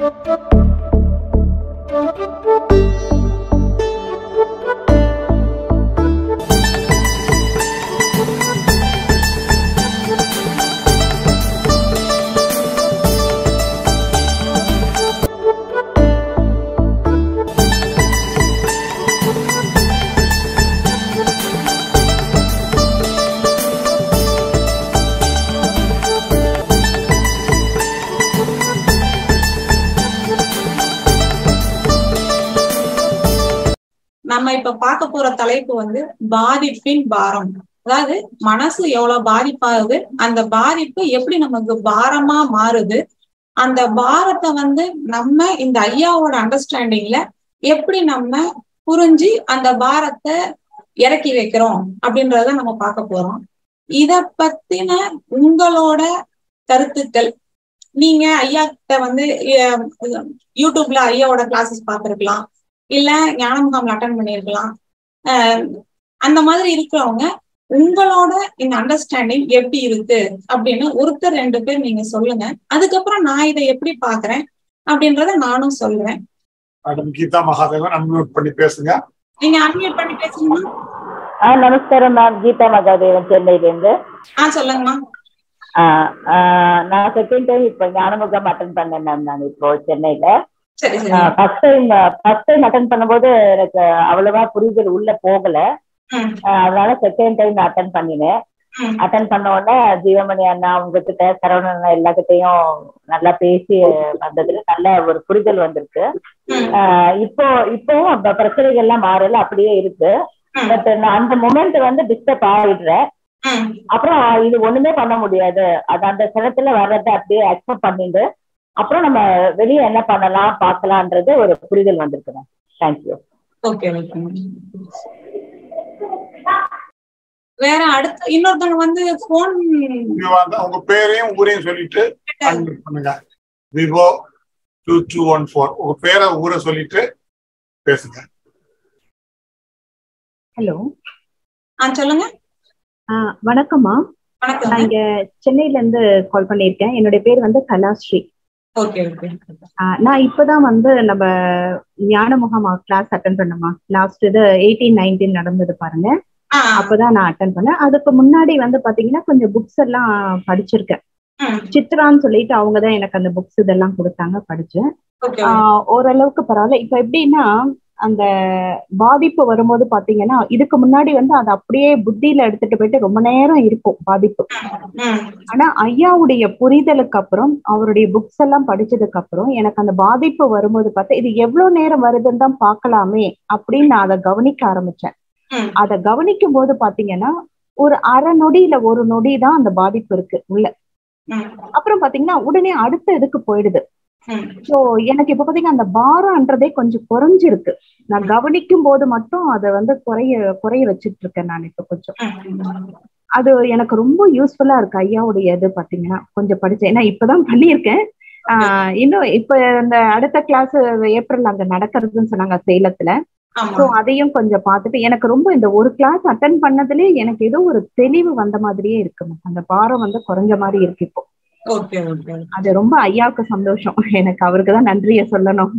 நம்ம இப்ப பார்க்க போற தலைப்பு வந்து பாதிப்பின் பாரம் அதாவது மனசு எவ்வளவு பாதிப்பாகுது அந்த பாதிப்பு எப்படி நமக்கு பாரமா மாறுது அந்த பாரத்தை வந்து நம்ம இந்த ஐயாவோட அண்டர்ஸ்டாண்டிங்ல எப்படி நம்ம புரிஞ்சு அந்த பாரத்தை இறக்கி வைக்கிறோம் அப்படின்றத நம்ம பார்க்க போறோம் இத பத்தின உங்களோட கருத்துக்கள் நீங்க ஐயா கிட்ட வந்து யூடியூப்ல ஐயாவோட கிளாஸஸ் பார்த்திருக்கலாம் இல்ல ஞான முகாம்ல அட்டன் பண்ணியிருக்கலாம். அஹ், அந்த மாதிரி இருக்கிறவங்க உங்களோட இந்த அண்டர்ஸ்டாண்டிங் எப்படி இருக்கு? அப்படின்னு ஒருத்தர் ரெண்டு பேர் நீங்க சொல்லுங்க. அதுக்கப்புறம் நான் இதை எப்படி பாக்குறேன் அப்படின்றத நானும் சொல்றேன். மேடம் கீதா மகாதேவன் அன்மியூட் பண்ணி பேசுங்க. நீங்க அன்மியூட் பண்ணி பேசுங்கம்மா. ஆ நமஸ்காரம் மேம் கீதா மகாதேவன் சென்னையிலேருந்து. ஆ சொல்லுங்கம்மா நான் செகண்ட் டைம் இப்போ ஞானமுகம் அட்டன் பண்ணேன் மேம் நான் இப்போ சென்னையில. First time first time attend பண்ணும்போது எனக்கு அவ்வளவா புரிதல் உள்ள போகல. அதனால செகண்ட் டைம் அட்டன் பண்ணினேன். அட்டன் பண்ண உடனே ஜீவமணி அண்ணா உங்ககிட்ட சரவணன் அண்ணா எல்லாகிட்டையும் நல்லா பேசி வந்ததுல நல்ல ஒரு புரிதல் வந்திருக்கு. இப்போ இப்போவும் பிரச்சனைகள் எல்லாம் மாறல அப்படியே இருக்கு. பட் நான் அந்த மொமெண்ட் வந்து டிஸ்டர்ப் ஆயிடுறேன். அப்புறம் இது ஒண்ணுமே பண்ண முடியாது. அது அந்த சிலத்துல வர்றதை அப்படியே அக்செப்ட் பண்ணிட்டு அப்புறம் நம்ம வெளியே என்ன பண்ணலாம் பார்க்கலான்றது ஒரு புரிதல் வந்திருக்கு தேங்க்யூ ஓகே வேற அடுத்த இன்னொருத்தவங்க வந்து போன் உங்க பேரையும் ஊரையும் சொல்லிட்டு பண்ணுங்க. Vivo two two one four உங்க பேரை ஊரை சொல்லிட்டு பேசுங்க. ஹலோ ஆ சொல்லுங்க. வணக்கம்மா வணக்கம் நான் இங்க சென்னையில இருந்து கால் பண்ணியிருக்கேன். என்னுடைய பேர் வந்து கலாஸ்ரீ. நான் இப்பதான் வந்து நம்ம ஞான முகாம் கிளாஸ் அட்டன் பண்ணமா லாஸ்ட் இது எயிட்டீன் நைன்டீன் நடந்தது பாருங்க. அப்பதான் நான் அட்டன் பண்ணேன். அதுக்கு முன்னாடி வந்து பாத்தீங்கன்னா கொஞ்சம் புக்ஸ் எல்லாம் படிச்சிருக்கேன். சித்ரான்னு சொல்லிட்டு அவங்க தான் எனக்கு அந்த புக்ஸ் இதெல்லாம் கொடுத்தாங்க படிச்சேன். ஓரளவுக்கு பரவாயில்ல. இப்ப எப்படின்னா அந்த பாதிப்பு வரும்போது பாத்தீங்கன்னா இதுக்கு முன்னாடி வந்து அது அப்படியே புத்தியில எடுத்துட்டு போயிட்டு ரொம்ப நேரம் இருக்கும் பாதிப்பு. ஆனா ஐயாவுடைய புரிதலுக்கு அப்புறம் அவருடைய புக்ஸ் எல்லாம் படிச்சதுக்கு அப்புறம் எனக்கு அந்த பாதிப்பு வரும்போது பார்த்தா இது எவ்வளவு நேரம் வருதுன்னு தான் பார்க்கலாமே அப்படின்னு நான் அதை கவனிக்க ஆரம்பிச்சேன். அதை கவனிக்கும் போது பாத்தீங்கன்னா ஒரு அரை நொடி இல்ல ஒரு நொடி தான் அந்த பாதிப்பு இருக்கு உள்ள. அப்புறம் பாத்தீங்கன்னா உடனே அடுத்த இதுக்கு போயிடுது? சோ எனக்கு இப்ப பாத்தீங்கன்னா அந்த பாரம்ன்றதே கொஞ்சம் குறைஞ்சிருக்கு. நான் கவனிக்கும் போது மட்டும் அதை வந்து குறைய குறைய வச்சிட்டு இருக்கேன் நான் இப்ப கொஞ்சம். அது எனக்கு ரொம்ப யூஸ்ஃபுல்லா இருக்கு. ஐயாவுடைய இது பாத்தீங்கன்னா கொஞ்சம் படிச்சேன். ஏன்னா இப்பதான் பண்ணியிருக்கேன். ஆஹ் இன்னும் இப்ப இந்த அடுத்த கிளாஸ் ஏப்ரல் அங்க நடக்கிறதுன்னு சொன்னாங்க சேலத்துல. ஸோ அதையும் கொஞ்சம் பார்த்துட்டு எனக்கு ரொம்ப இந்த ஒரு கிளாஸ் அட்டன் பண்ணதுலயே எனக்கு ஏதோ ஒரு தெளிவு வந்த மாதிரியே இருக்கு. அந்த பாரம் வந்து குறைஞ்ச மாதிரி இருக்கு இப்போ. அது ரொம்ப ஐயாவுக்கு சந்தோஷம். எனக்கு அவருக்கு தான் நன்றியை சொல்லணும்.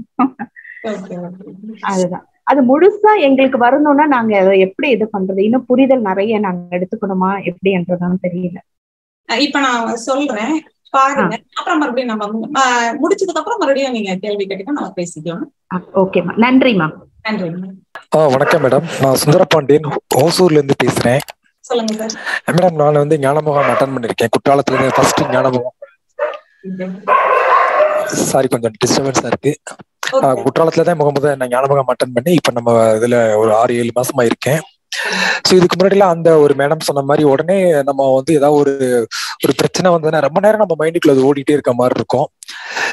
அதுதான். அது முழுசா எங்களுக்கு வரணும்னா நாங்க அதை எப்படி இது பண்றது? இன்னும் புரிதல் நிறைய நாங்க எடுத்துக்கணுமா? எப்படின்றதும் தெரியல. அஹ் இப்ப நான் சொல்றேன். பாருங்க. அப்புறம் மறுபடியும் நம்ம முடிச்சதுக்கு அப்புறம் மறுபடியும் நீங்க கேள்வி கேட்டுக்க நம்ம பேசிக்கலாம். ஓகேம்மா நன்றிம்மா நன்றி ஆ வணக்கம் மேடம் நான் சுந்தரபாண்டியன் ஓசூர்ல இருந்து பேசுறேன். சொல்லுங்க சார் மேடம் நான் வந்து ஞானமுகாம் அட்டன் பண்ணிருக்கேன். குற்றாலத்துல இருந்து ஃபர்ஸ்ட் ஞானமுகாம் சாரி கொஞ்சம் டிஸ்டர்பன்ஸா இருக்கு. குற்றாலத்துல தான் முகம் முதல் நான் ஞானமுகாம் அட்டன் பண்ணி இப்ப நம்ம இதுல ஒரு ஆறு ஏழு மாசமா இருக்கேன். ஸோ இதுக்கு முன்னாடிலாம் அந்த ஒரு மேடம் சொன்ன மாதிரி உடனே நம்ம வந்து ஏதாவது ஒரு ஒரு பிரச்சனை வந்ததுன்னா ரொம்ப நேரம் நம்ம மைண்டுக்குள்ள அது ஓடிட்டே இருக்க மாதிரி இருக்கும்.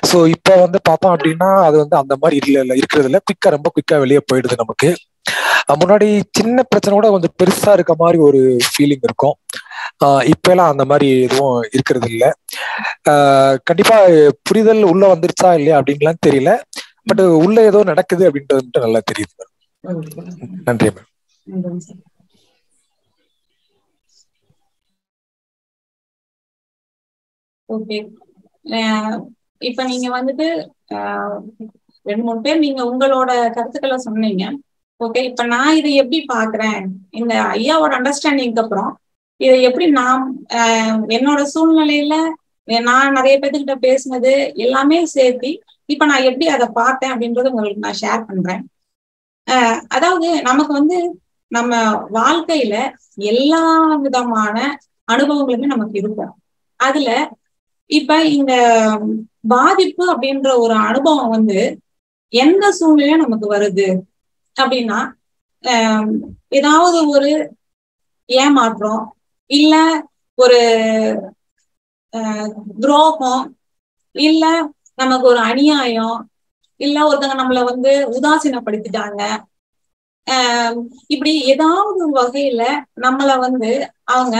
ஸோ இப்போ வந்து பார்த்தோம் அப்படின்னா அது வந்து அந்த மாதிரி இல்ல இல்ல இருக்கிறது இல்ல. குயிக்கா ரொம்ப குயிக்கா வெளியே போயிடுது நமக்கு. முன்னாடி சின்ன பிரச்சனை கூட கொஞ்சம் பெருசா இருக்க மாதிரி ஒரு ஃபீலிங் இருக்கும். இப்ப எல்லாம் அந்த மாதிரி எதுவும் இருக்கிறது இல்லை. கண்டிப்பா புரிதல் உள்ள வந்துருச்சா இல்லையா அப்படின்லாம் தெரியல. பட் உள்ள ஏதோ நடக்குது அப்படின்றது மட்டும் நல்லா தெரியுது நன்றி மேம். ஓகே. இப்ப நீங்க வந்துட்டு ரெண்டு மூணு பேர் நீங்க உங்களோட கருத்துக்களை சொன்னீங்க. ஓகே இப்ப நான் இதை எப்படி பாக்குறேன் இந்த ஐயாவோட அண்டர்ஸ்டாண்டிங்க்கு அப்புறம் இதை எப்படி நான் என்னோட சூழ்நிலையில நான் நிறைய பேர்த்துக்கிட்ட பேசினது எல்லாமே சேர்த்து இப்ப நான் எப்படி அதை பார்த்தேன் அப்படின்றத உங்களுக்கு நான் ஷேர் பண்றேன். ஆஹ் அதாவது நமக்கு வந்து நம்ம வாழ்க்கையில எல்லா விதமான அனுபவங்களுமே நமக்கு இருக்கும். அதுல இப்ப இந்த பாதிப்பு அப்படின்ற ஒரு அனுபவம் வந்து எந்த சூழ்நிலையும் நமக்கு வருது? அப்படின்னா ஆஹ் ஏதாவது ஒரு ஏமாற்றம் இல்ல ஒரு ஆஹ் துரோகம் இல்ல நமக்கு ஒரு அநியாயம் இல்ல ஒருத்தங்க நம்மள வந்து உதாசீனப்படுத்திட்டாங்க. ஆஹ் இப்படி ஏதாவது வகையில நம்மள வந்து அவங்க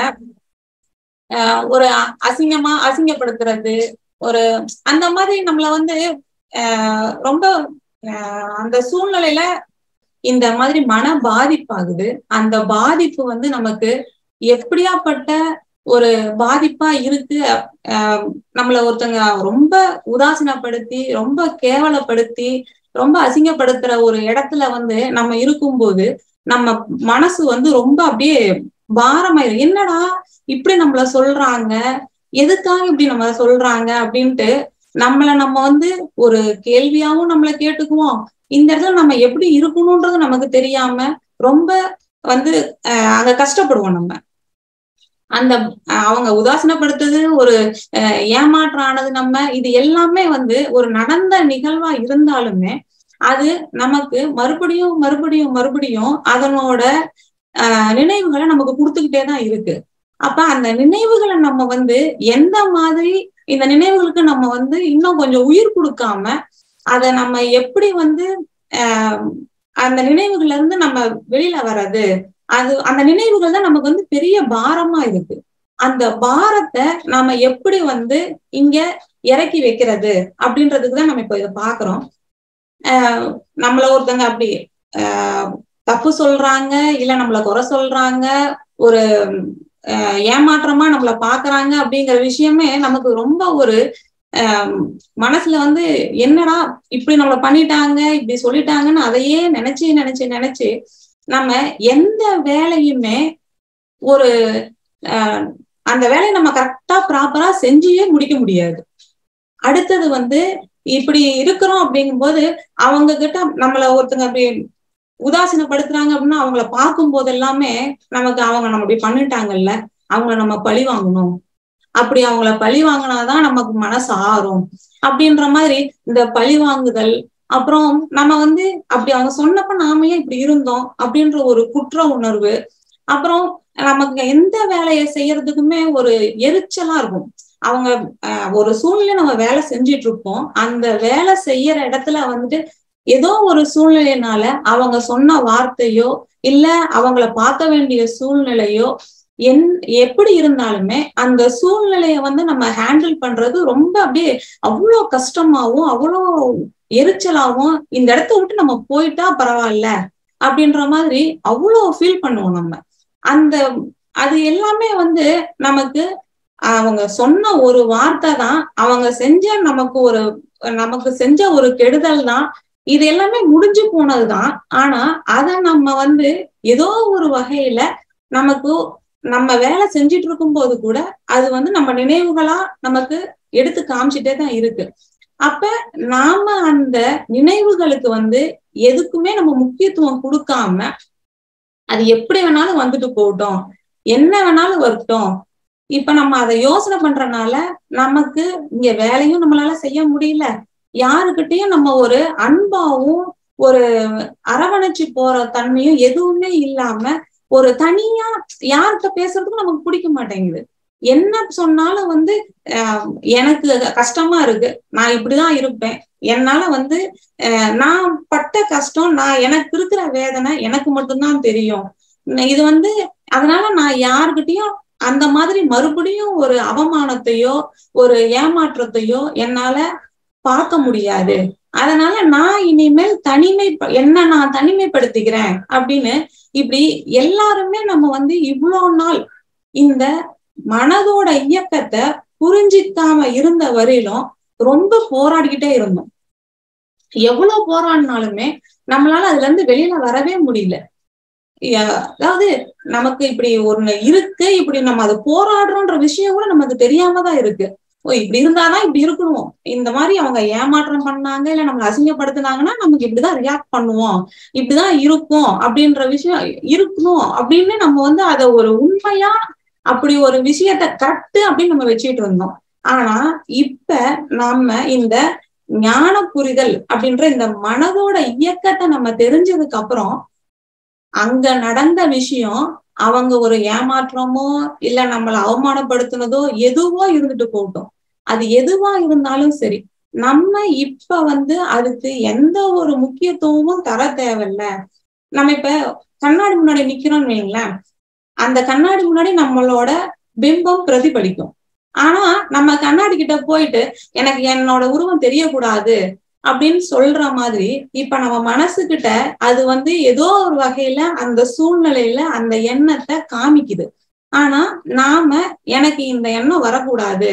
ஆஹ் ஒரு அசிங்கமா அசிங்கப்படுத்துறது ஒரு அந்த மாதிரி நம்மள வந்து ஆஹ் ரொம்ப ஆஹ் அந்த சூழ்நிலையில இந்த மாதிரி மன பாதிப்பாகுது அந்த பாதிப்பு வந்து நமக்கு எப்படியாப்பட்ட ஒரு பாதிப்பா இருக்கு? நம்மள ஒருத்தங்க ரொம்ப உதாசீனப்படுத்தி ரொம்ப கேவலப்படுத்தி ரொம்ப அசிங்கப்படுத்துற ஒரு இடத்துல வந்து நம்ம இருக்கும்போது நம்ம மனசு வந்து ரொம்ப அப்படியே பாரமாயிரும். என்னடா இப்படி நம்மள சொல்றாங்க? எதுக்காக இப்படி நம்ம சொல்றாங்க? அப்படின்ட்டு நம்மள நம்ம வந்து ஒரு கேள்வியாவும் நம்மள கேட்டுக்குவோம். இந்த இடத்துல நம்ம எப்படி இருக்கணும்ன்றது நமக்கு தெரியாம ரொம்ப வந்து அஹ் அங்க கஷ்டப்படுவோம் நம்ம. அந்த அவங்க உதாசனப்படுத்துது ஒரு ஏமாற்றானது நம்ம இது எல்லாமே வந்து ஒரு நடந்த நிகழ்வா இருந்தாலுமே அது நமக்கு மறுபடியும் மறுபடியும் மறுபடியும் அதனோட ஆஹ் நினைவுகளை நமக்கு கொடுத்துக்கிட்டே தான் இருக்கு. அப்ப அந்த நினைவுகளை நம்ம வந்து எந்த மாதிரி இந்த நினைவுகளுக்கு நம்ம வந்து இன்னும் கொஞ்சம் உயிர் கொடுக்காம அதை நம்ம எப்படி வந்து ஆஹ் அந்த நினைவுகள்ல இருந்து நம்ம வெளியில வர்றது அது அந்த நினைவுகள் தான் நமக்கு வந்து பெரிய பாரமா இருக்கு. அந்த பாரத்தை நாம எப்படி வந்து இங்க இறக்கி வைக்கிறது அப்படின்றதுக்கு தான் நம்ம இப்ப இதை பாக்குறோம் ஆஹ் நம்மள ஒருத்தங்க அப்படி ஆஹ் தப்பு சொல்றாங்க இல்ல நம்மள குறை சொல்றாங்க ஒரு ஏமாற்றமா நம்மள பாக்குறாங்க அப்படிங்கிற விஷயமே நமக்கு ரொம்ப ஒரு மனசுல வந்து என்னடா இப்படி நம்மள பண்ணிட்டாங்க இப்படி சொல்லிட்டாங்கன்னு அதையே நினைச்சு நினைச்சு நினைச்சு நம்ம எந்த வேலையுமே ஒரு அந்த வேலையை நம்ம கரெக்டா ப்ராப்பரா செஞ்சே முடிக்க முடியாது. அடுத்தது வந்து இப்படி இருக்கிறோம் அப்படிங்கும்போது அவங்க கிட்ட நம்மள ஒருத்தங்க அப்படி உதாசீனப்படுத்துறாங்க அப்படின்னா அவங்கள பார்க்கும் போது எல்லாமே நமக்கு அவங்க நம்ம அப்படி பண்ணிட்டாங்கல்ல அவங்கள நம்ம பழி வாங்கணும். அப்படி அவங்கள பழி வாங்கினாதான் நமக்கு மனசு ஆறும். அப்படின்ற மாதிரி இந்த பழி வாங்குதல் அப்புறம் நம்ம வந்து அப்படி அவங்க சொன்னப்ப நாம ஏன் இப்படி இருந்தோம் அப்படின்ற ஒரு குற்ற உணர்வு அப்புறம் நமக்கு எந்த வேலையை செய்யறதுக்குமே ஒரு எரிச்சலா இருக்கும். அவங்க ஒரு சூழ்நிலை நம்ம வேலை செஞ்சிட்டு இருப்போம். அந்த வேலை செய்யற இடத்துல வந்துட்டு ஏதோ ஒரு சூழ்நிலையினால அவங்க சொன்ன வார்த்தையோ இல்ல அவங்கள பார்க்க வேண்டிய சூழ்நிலையோ என் எப்படி இருந்தாலுமே அந்த சூழ்நிலைய வந்து நம்ம ஹேண்டில் பண்றது ரொம்ப அப்படியே அவ்வளோ கஷ்டமாவும் அவ்வளோ எரிச்சலாவும் இந்த இடத்த விட்டு நம்ம போயிட்டா பரவாயில்ல அப்படின்ற மாதிரி அவ்வளோ ஃபீல் பண்ணுவோம் நம்ம. அந்த அது எல்லாமே வந்து நமக்கு அவங்க சொன்ன ஒரு வார்த்தை தான் அவங்க செஞ்ச நமக்கு ஒரு நமக்கு செஞ்ச ஒரு கெடுதல் தான். இது எல்லாமே முடிஞ்சு போனதுதான் ஆனா அத நம்ம வந்து ஏதோ ஒரு வகையில நமக்கு நம்ம வேலை செஞ்சுட்டு இருக்கும் போது கூட அது வந்து நம்ம நினைவுகளா நமக்கு எடுத்து காமிச்சிட்டே தான் இருக்கு. அப்ப நாம அந்த நினைவுகளுக்கு வந்து எதுக்குமே நம்ம முக்கியத்துவம் கொடுக்காம அது எப்படி வேணாலும் வந்துட்டு போகட்டும் என்ன வேணாலும் வரட்டும். இப்ப நம்ம அதை யோசனை பண்றதுனால நமக்கு இங்க வேலையும் நம்மளால செய்ய முடியல. யாருக்கிட்டையும் நம்ம ஒரு அன்பாவும் ஒரு அரவணைச்சு போற தன்மையும் எதுவுமே இல்லாம ஒரு தனியா யார்கிட்ட பேசுறதுக்கும் நமக்கு பிடிக்க மாட்டேங்குது. என்ன சொன்னாலும் வந்து எனக்கு கஷ்டமா இருக்கு. நான் இப்படிதான் இருப்பேன். என்னால வந்து நான் பட்ட கஷ்டம் நான் எனக்கு இருக்கிற வேதனை எனக்கு மட்டும்தான் தெரியும். இது வந்து அதனால நான் யாருக்கிட்டையும் அந்த மாதிரி மறுபடியும் ஒரு அவமானத்தையோ ஒரு ஏமாற்றத்தையோ என்னால பார்க்க முடியாது. அதனால நான் இனிமேல் தனிமை என்ன நான் தனிமைப்படுத்திக்கிறேன் அப்படின்னு இப்படி எல்லாருமே நம்ம வந்து இவ்வளவு நாள் இந்த மனதோட இயக்கத்தை புரிஞ்சிக்காம இருந்த வரையிலும் ரொம்ப போராடிக்கிட்டே இருந்தோம். எவ்வளவு போராடினாலுமே நம்மளால அதுல இருந்து வெளியில வரவே முடியல. அதாவது நமக்கு இப்படி ஒண்ணு இருக்கு இப்படி நம்ம அதை போராடுறோன்ற விஷயம் கூட நமக்கு தெரியாம தான் இருக்கு. ஓ இப்படி இருந்தாதான் இப்படி இருக்கணும். இந்த மாதிரி அவங்க ஏமாற்றம் பண்ணாங்க இல்ல நம்மளை அசிங்கப்படுத்தினாங்கன்னா நமக்கு இப்படிதான் ரியாக்ட் பண்ணுவோம். இப்படிதான் இருக்கும் அப்படின்ற விஷயம் இருக்கணும் அப்படின்னு நம்ம வந்து அதை ஒரு உண்மையா அப்படி ஒரு விஷயத்த கட்டு அப்படின்னு நம்ம வச்சுட்டு இருந்தோம். ஆனா இப்ப நம்ம இந்த ஞான புரிதல் அப்படின்ற இந்த மனதோட இயக்கத்தை நம்ம தெரிஞ்சதுக்கு அப்புறம் அங்க நடந்த விஷயம் அவங்க ஒரு ஏமாற்றமோ இல்ல நம்மளை அவமானப்படுத்தினதோ எதுவோ இருந்துட்டு போகட்டும். அது எதுவா இருந்தாலும் சரி நம்ம இப்ப வந்து அதுக்கு எந்த ஒரு முக்கியத்துவமும் தர தேவையில்ல. நம்ம இப்ப கண்ணாடி முன்னாடி நிக்கிறோம்னு வைங்களேன் அந்த கண்ணாடி முன்னாடி நம்மளோட பிம்பம் பிரதிபலிக்கும். ஆனா நம்ம கண்ணாடி கிட்ட போயிட்டு எனக்கு என்னோட உருவம் தெரியக்கூடாது அப்படின்னு சொல்ற மாதிரி இப்ப நம்ம மனசுகிட்ட அது வந்து ஏதோ ஒரு வகையில அந்த சூழ்நிலையில அந்த எண்ணத்தை காமிக்குது. ஆனா நாம எனக்கு இந்த எண்ணம் வரக்கூடாது.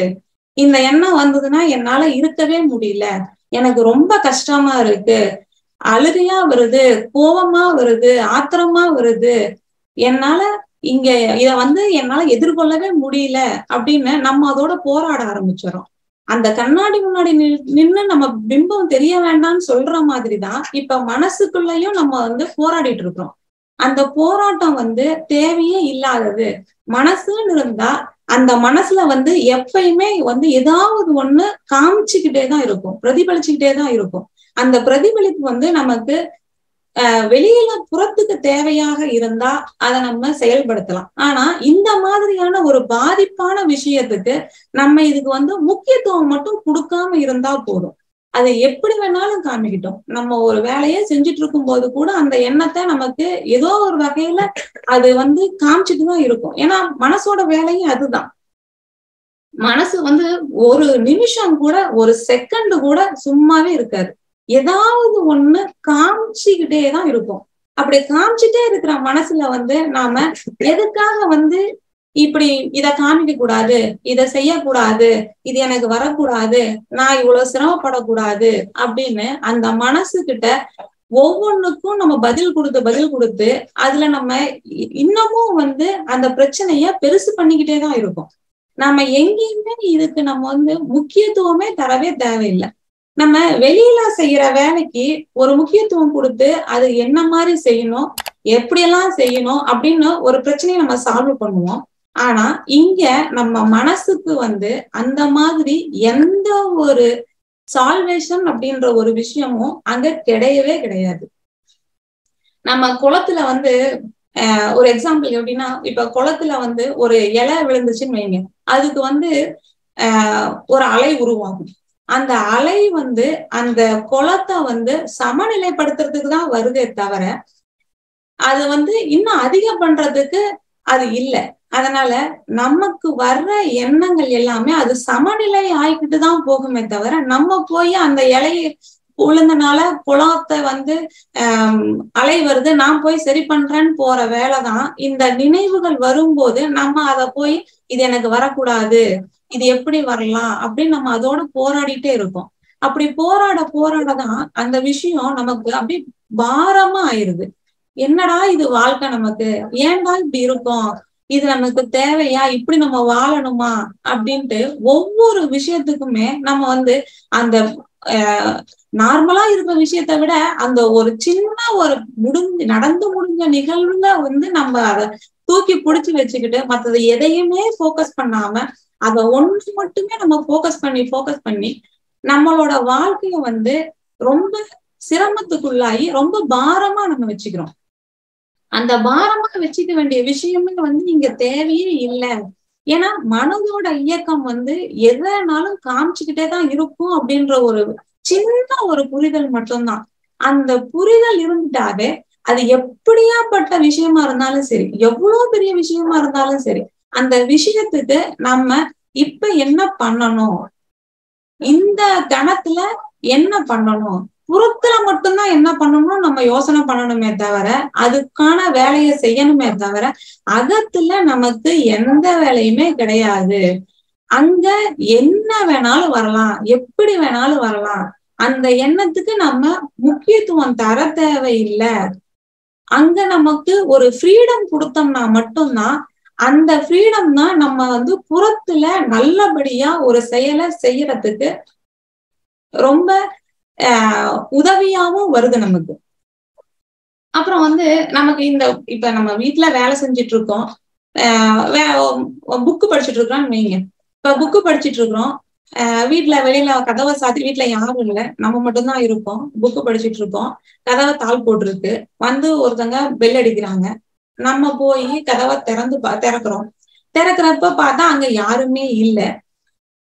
இந்த எண்ணம் வந்ததுன்னா என்னால இருக்கவே முடியல. எனக்கு ரொம்ப கஷ்டமா இருக்கு. அழுகையா வருது கோபமா வருது ஆத்திரமா வருது. என்னால இங்க இத வந்து என்னால எதிர்கொள்ளவே முடியல அப்படின்னு நம்ம அதோட போராட ஆரம்பிச்சிடறோம். அந்த கண்ணாடி முன்னாடி நின்னு நம்ம பிம்பம் தெரிய வேண்டாம்னு சொல்ற மாதிரிதான் இப்ப மனசுக்குள்ளயும் நம்ம வந்து போராடிட்டு இருக்கோம் அந்த போராட்டம் வந்து தேவையே இல்லாதது. மனசுன்னு இருந்தா அந்த மனசுல வந்து எப்பயுமே வந்து ஏதாவது ஒண்ணு காமிச்சுக்கிட்டே தான் இருக்கும். பிரதிபலிச்சுக்கிட்டே தான் இருக்கும். அந்த பிரதிபலிப்பு வந்து நமக்கு ஆஹ் வெளியில புறத்துக்கு தேவையாக இருந்தா அதை நம்ம செயல்படுத்தலாம். ஆனா இந்த மாதிரியான ஒரு பாதிப்பான விஷயத்துக்கு நம்ம இதுக்கு வந்து முக்கியத்துவம் மட்டும் கொடுக்காம இருந்தா போதும். அதை எப்படி வேணாலும் காமிக்கிட்டோம். நம்ம ஒரு வேலையை செஞ்சுட்டு இருக்கும் போது கூட அந்த எண்ணத்தை நமக்கு ஏதோ ஒரு வகையில அது வந்து காமிச்சிட்டு தான் இருக்கும். ஏன்னா மனசோட வேலையும் அதுதான். மனசு வந்து ஒரு நிமிஷம் கூட ஒரு செகண்ட் கூட சும்மாவே இருக்காது. ஏதாவது ஒண்ணு காமிச்சுக்கிட்டே தான் இருக்கும். அப்படி காமிச்சிட்டே இருக்கிற மனசுல வந்து நாம எதுக்காக வந்து இப்படி இத காமிக்க கூடாது இத செய்யக்கூடாது இது எனக்கு வரக்கூடாது நான் இவ்வளவு சிரமப்படக்கூடாது அப்படின்னு அந்த மனசு கிட்ட ஒவ்வொன்றுக்கும் நம்ம பதில் கொடுத்து பதில் கொடுத்து அதுல நம்ம இன்னமும் வந்து அந்த பிரச்சனைய பெருசு பண்ணிக்கிட்டே தான் இருக்கும். நம்ம எங்கேயுமே இதுக்கு நம்ம வந்து முக்கியத்துவமே தரவே தேவையில்லை. நம்ம வெளியில செய்யற வேலைக்கு ஒரு முக்கியத்துவம் கொடுத்து அது என்ன மாதிரி செய்யணும் எப்படியெல்லாம் செய்யணும் அப்படின்னு ஒரு பிரச்சனையை நம்ம சால்வ் பண்ணுவோம். ஆனா இங்க நம்ம மனசுக்கு வந்து அந்த மாதிரி எந்த ஒரு சால்வேஷன் அப்படின்ற ஒரு விஷயமும் அங்க கிடையவே கிடையாது. நம்ம குளத்துல வந்து ஒரு எக்ஸாம்பிள் எப்படின்னா இப்ப குளத்துல வந்து ஒரு இலை விழுந்துச்சுன்னு வைங்க. அதுக்கு வந்து ஆஹ் ஒரு அலை உருவாகும். அந்த அலை வந்து அந்த குளத்தை வந்து சமநிலைப்படுத்துறதுக்கு தான் வருதே தவிர அது வந்து இன்னும் அதிகம் பண்றதுக்கு அது இல்லை. அதனால நமக்கு வர்ற எண்ணங்கள் எல்லாமே அது சமநிலை ஆயிக்கிட்டு தான் போகுமே தவிர நம்ம போய் அந்த இலையை உளுந்தனால குளத்தை வந்து ஆஹ் அலை வருது நான் போய் சரி பண்றேன்னு போற வேலைதான். இந்த நினைவுகள் வரும்போது நம்ம அதை போய் இது எனக்கு வரக்கூடாது இது எப்படி வரலாம் அப்படின்னு நம்ம அதோட போராடிட்டே இருக்கோம் அப்படி போராட போராடதான் அந்த விஷயம் நமக்கு அப்படி பாரமா ஆயிருது என்னடா இது வாழ்க்கை நமக்கு? ஏன்டா இப்படி இருக்கும்? இது நமக்கு தேவையா? இப்படி நம்ம வாழணுமா? அப்படின்ட்டு ஒவ்வொரு விஷயத்துக்குமே நம்ம வந்து அந்த நார்மலா இருக்க விஷயத்த விட அந்த ஒரு சின்ன ஒரு முடிஞ்சு நடந்து முடிஞ்ச நிகழ்வுல வந்து நம்ம அதை தூக்கி பிடிச்சு வச்சுக்கிட்டு மத்தது எதையுமே போக்கஸ் பண்ணாம அதை ஒன்று மட்டுமே நம்ம போக்கஸ் பண்ணி போக்கஸ் பண்ணி நம்மளோட வாழ்க்கைய வந்து ரொம்ப சிரமத்துக்குள்ளாகி ரொம்ப பாரமா நம்ம வச்சுக்கிறோம். அந்த பாரமா வச்சுக்க வேண்டிய விஷயமே வந்து இங்க தேவையே இல்லை. ஏன்னா மனதோட இயக்கம் வந்து எதனாலும் காமிச்சுக்கிட்டே தான் இருக்கும் அப்படின்ற ஒரு சின்ன ஒரு புரிதல் மட்டும்தான். அந்த புரிதல் இருந்துட்டாவே அது எப்படியாப்பட்ட விஷயமா இருந்தாலும் சரி எவ்வளவு பெரிய விஷயமா இருந்தாலும் சரி அந்த விஷயத்துக்கு நம்ம இப்ப என்ன பண்ணணும்? இந்த கணத்துல என்ன பண்ணணும்? புறத்துல மட்டும்தான் என்ன பண்ணணும் நம்ம யோசனை பண்ணணுமே தவிர அதுக்கான வேலையை செய்யணுமே தவிர அகத்துல நமக்கு எந்த வேலையுமே கிடையாது. அங்க என்ன வேணாலும் வரலாம் எப்படி வேணாலும் வரலாம் அந்த எண்ணத்துக்கு நம்ம முக்கியத்துவம் தர தேவையில்லை. அங்க நமக்கு ஒரு ஃப்ரீடம் கொடுத்தோம்னா மட்டும்தான் அந்த ஃப்ரீடம் தான் நம்ம வந்து புறத்துல நல்லபடியா ஒரு செயலை செய்யறதுக்கு ரொம்ப ஆஹ் உதவியாவும் வருது நமக்கு. அப்புறம் வந்து நமக்கு இந்த இப்ப நம்ம வீட்டுல வேலை செஞ்சுட்டு இருக்கோம் புக்கு படிச்சுட்டு இருக்கிறோம்னு வைங்க. இப்ப புக்கு படிச்சுட்டு இருக்கிறோம் வீட்டுல வெளியில கதவை சாத்தி வீட்டுல யாரும் இல்லை. நம்ம மட்டும்தான் இருப்போம் புக்கு படிச்சுட்டு இருக்கோம் கதவை தாள் போட்டிருக்கு வந்து ஒருத்தங்க பெல் அடிக்கிறாங்க. நம்ம போய் கதவை திறந்து பா திறக்கிறோம். திறக்கிறப்ப பார்த்தா அங்க யாருமே இல்லை.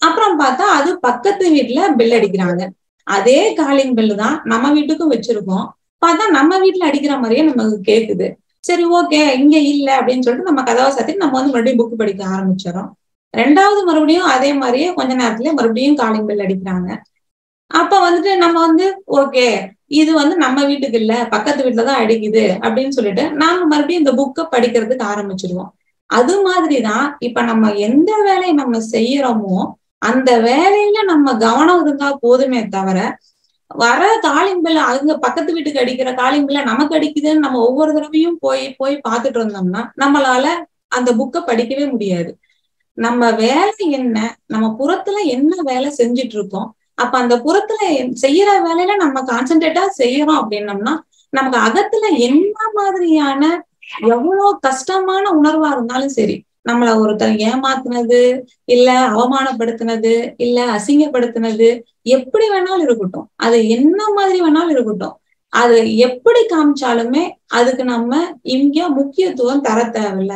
அப்புறம் பார்த்தா அது பக்கத்து வீட்டுல பெல் அடிக்கிறாங்க. அதே காலிங் பெல்லு தான் நம்ம வீட்டுக்கும் வச்சிருக்கோம். பார்த்தா நம்ம வீட்டுல அடிக்கிற மாதிரியே நமக்கு கேக்குது. சரி ஓகே இங்க இல்ல அப்படின்னு சொல்லிட்டு நம்ம கதவை சாத்தி நம்ம வந்து மறுபடியும் புக் படிக்க ஆரம்பிச்சிடறோம். ரெண்டாவது மறுபடியும் அதே மாதிரியே கொஞ்ச நேரத்துல மறுபடியும் காலிங் பெல் அடிக்கிறாங்க. அப்ப வந்துட்டு நம்ம வந்து ஓகே இது வந்து நம்ம வீட்டுக்கு இல்ல பக்கத்து வீட்டுலதான் அடிக்குது அப்படின்னு சொல்லிட்டு நாங்க மறுபடியும் இந்த புக்கை படிக்கிறதுக்கு ஆரம்பிச்சிருவோம் அது மாதிரிதான் இப்ப நம்ம எந்த வேலையை நம்ம செய்யறோமோ அந்த வேலையில நம்ம கவனம் இருந்தா போதுமே தவிர வர காலிங் அங்க அவங்க பக்கத்து வீட்டுக்கு அடிக்கிற காலிங் நமக்கு அடிக்குதுன்னு நம்ம ஒவ்வொரு தடவையும் போய் போய் பார்த்துட்டு இருந்தோம்னா நம்மளால அந்த புக்கை படிக்கவே முடியாது. நம்ம வேலை என்ன நம்ம புறத்துல என்ன வேலை செஞ்சுட்டு இருக்கோம் அப்ப அந்த புறத்துல செய்யற வேலையில நம்ம கான்சென்ட்ரேட்டா செய்யறோம் அப்படின்னம்னா நமக்கு அகத்துல என்ன மாதிரியான எவ்வளவு கஷ்டமான உணர்வா இருந்தாலும் சரி நம்மள ஒருத்தர் ஏமாத்துனது இல்ல அவமானப்படுத்தினது இல்ல அசிங்கப்படுத்தினது எப்படி வேணாலும் இருக்கட்டும். அது என்ன மாதிரி வேணாலும் இருக்கட்டும். அது எப்படி காமிச்சாலுமே அதுக்கு நம்ம இங்க முக்கியத்துவம் தர தேவையில்ல.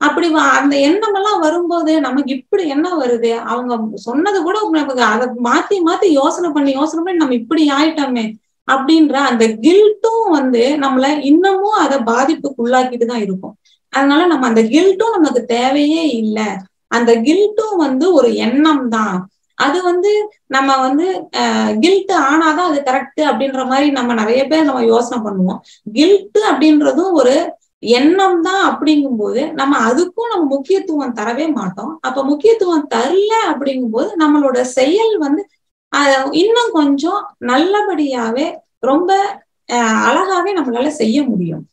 அப்படி அந்த எண்ணம் எல்லாம் வரும்போது நமக்கு இப்படி என்ன வருது? அவங்க சொன்னது கூட நமக்கு அதை மாத்தி மாத்தி யோசனை பண்ணி யோசனை பண்ணி நம்ம இப்படி ஆயிட்டோமே அப்படின்ற அந்த கில்ட்டும் வந்து நம்மள இன்னமும் அதை பாதிப்புக்குள்ளாக்கிட்டு தான் இருக்கும். அதனால நம்ம அந்த கில்ட்டும் நமக்கு தேவையே இல்லை. அந்த கில்ட்டும் வந்து ஒரு எண்ணம் தான். அது வந்து நம்ம வந்து கில்ட் ஆனாதான் அது கரெக்ட் அப்படின்ற மாதிரி நம்ம நிறைய பேர் நம்ம யோசனை பண்ணுவோம். கில்ட் அப்படின்றதும் ஒரு எண்ணம் தான் அப்படிங்கும்போது நம்ம அதுக்கும் நம்ம முக்கியத்துவம் தரவே மாட்டோம். அப்ப முக்கியத்துவம் தரல அப்படிங்கும்போது நம்மளோட செயல் வந்து இன்னும் கொஞ்சம் நல்லபடியாவே ரொம்ப அழகாவே நம்மளால செய்ய முடியும்.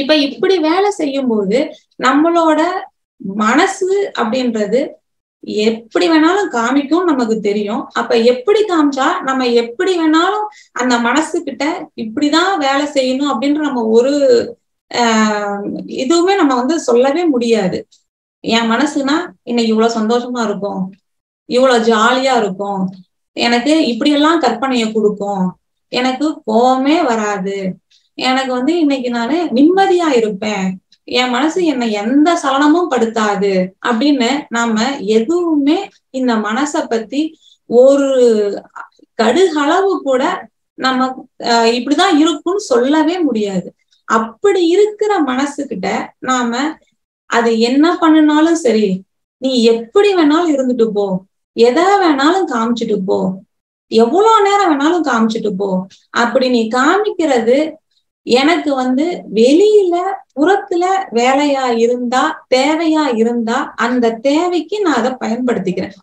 இப்ப இப்படி வேலை செய்யும் போது நம்மளோட மனசு அப்படின்றது எப்படி வேணாலும் காமிக்கும் நமக்கு தெரியும். அப்ப எப்படி காமிச்சா நம்ம எப்படி வேணாலும் அந்த மனசு கிட்ட இப்படிதான் வேலை செய்யணும் அப்படின்ற நம்ம ஒரு ஆஹ் இதுவுமே நம்ம வந்து சொல்லவே முடியாது. என் மனசுனா இன்னைக்கு இவ்வளவு சந்தோஷமா இருக்கும். இவ்வளவு ஜாலியா இருக்கும். எனக்கு இப்படியெல்லாம் கற்பனையை கொடுக்கும். எனக்கு கோவமே வராது. எனக்கு வந்து இன்னைக்கு நானு நிம்மதியா இருப்பேன். என் மனசு என்னை எந்த சலனமும் படுத்தாது. அப்படின்னு நாம எதுவுமே இந்த மனச பத்தி ஒரு கடுகளவு கூட நம்ம இப்படிதான் இருக்கும்னு சொல்லவே முடியாது. அப்படி இருக்கிற மனசுகிட்ட நாம அது என்ன பண்ணினாலும் சரி நீ எப்படி வேணாலும் இருந்துட்டு போ. எதை வேணாலும் காமிச்சிட்டு போ. எவ்வளவு நேரம் வேணாலும் காமிச்சிட்டு போ. அப்படி நீ காமிக்கிறது எனக்கு வந்து வெளியில புறத்துல வேலையா இருந்தா தேவையா இருந்தா அந்த தேவைக்கு நான் அதை பயன்படுத்திக்கிறேன்.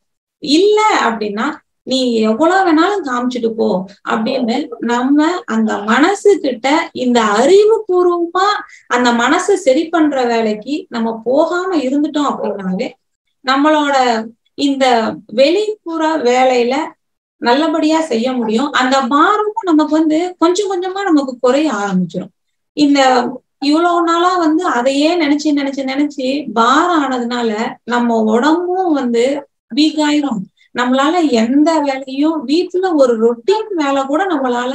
இல்ல அப்படின்னா நீ எவ்வளவு வேணாலும் காமிச்சிட்டு போ அப்படின்னு நம்ம அந்த மனசு கிட்ட இந்த அறிவு பூர்வமா அந்த மனசு சரி பண்ற வேலைக்கு நம்ம போகாம இருந்துட்டோம் அப்படின்னாலே நம்மளோட இந்த வெளிப்புற வேலையில நல்லபடியா செய்ய முடியும். அந்த பாரமும் நமக்கு வந்து கொஞ்சம் கொஞ்சமா நமக்கு குறைய ஆரம்பிச்சிடும் இந்த இவ்வளவு நாளா வந்து அதையே நினைச்சு நினைச்சு நினைச்சு பாரம் ஆனதுனால நம்ம உடம்பும் வந்து வீக் ஆயிரும். நம்மளால எந்த வேலையும் வீட்டுல ஒரு ரொட்டீன் வேலை கூட நம்மளால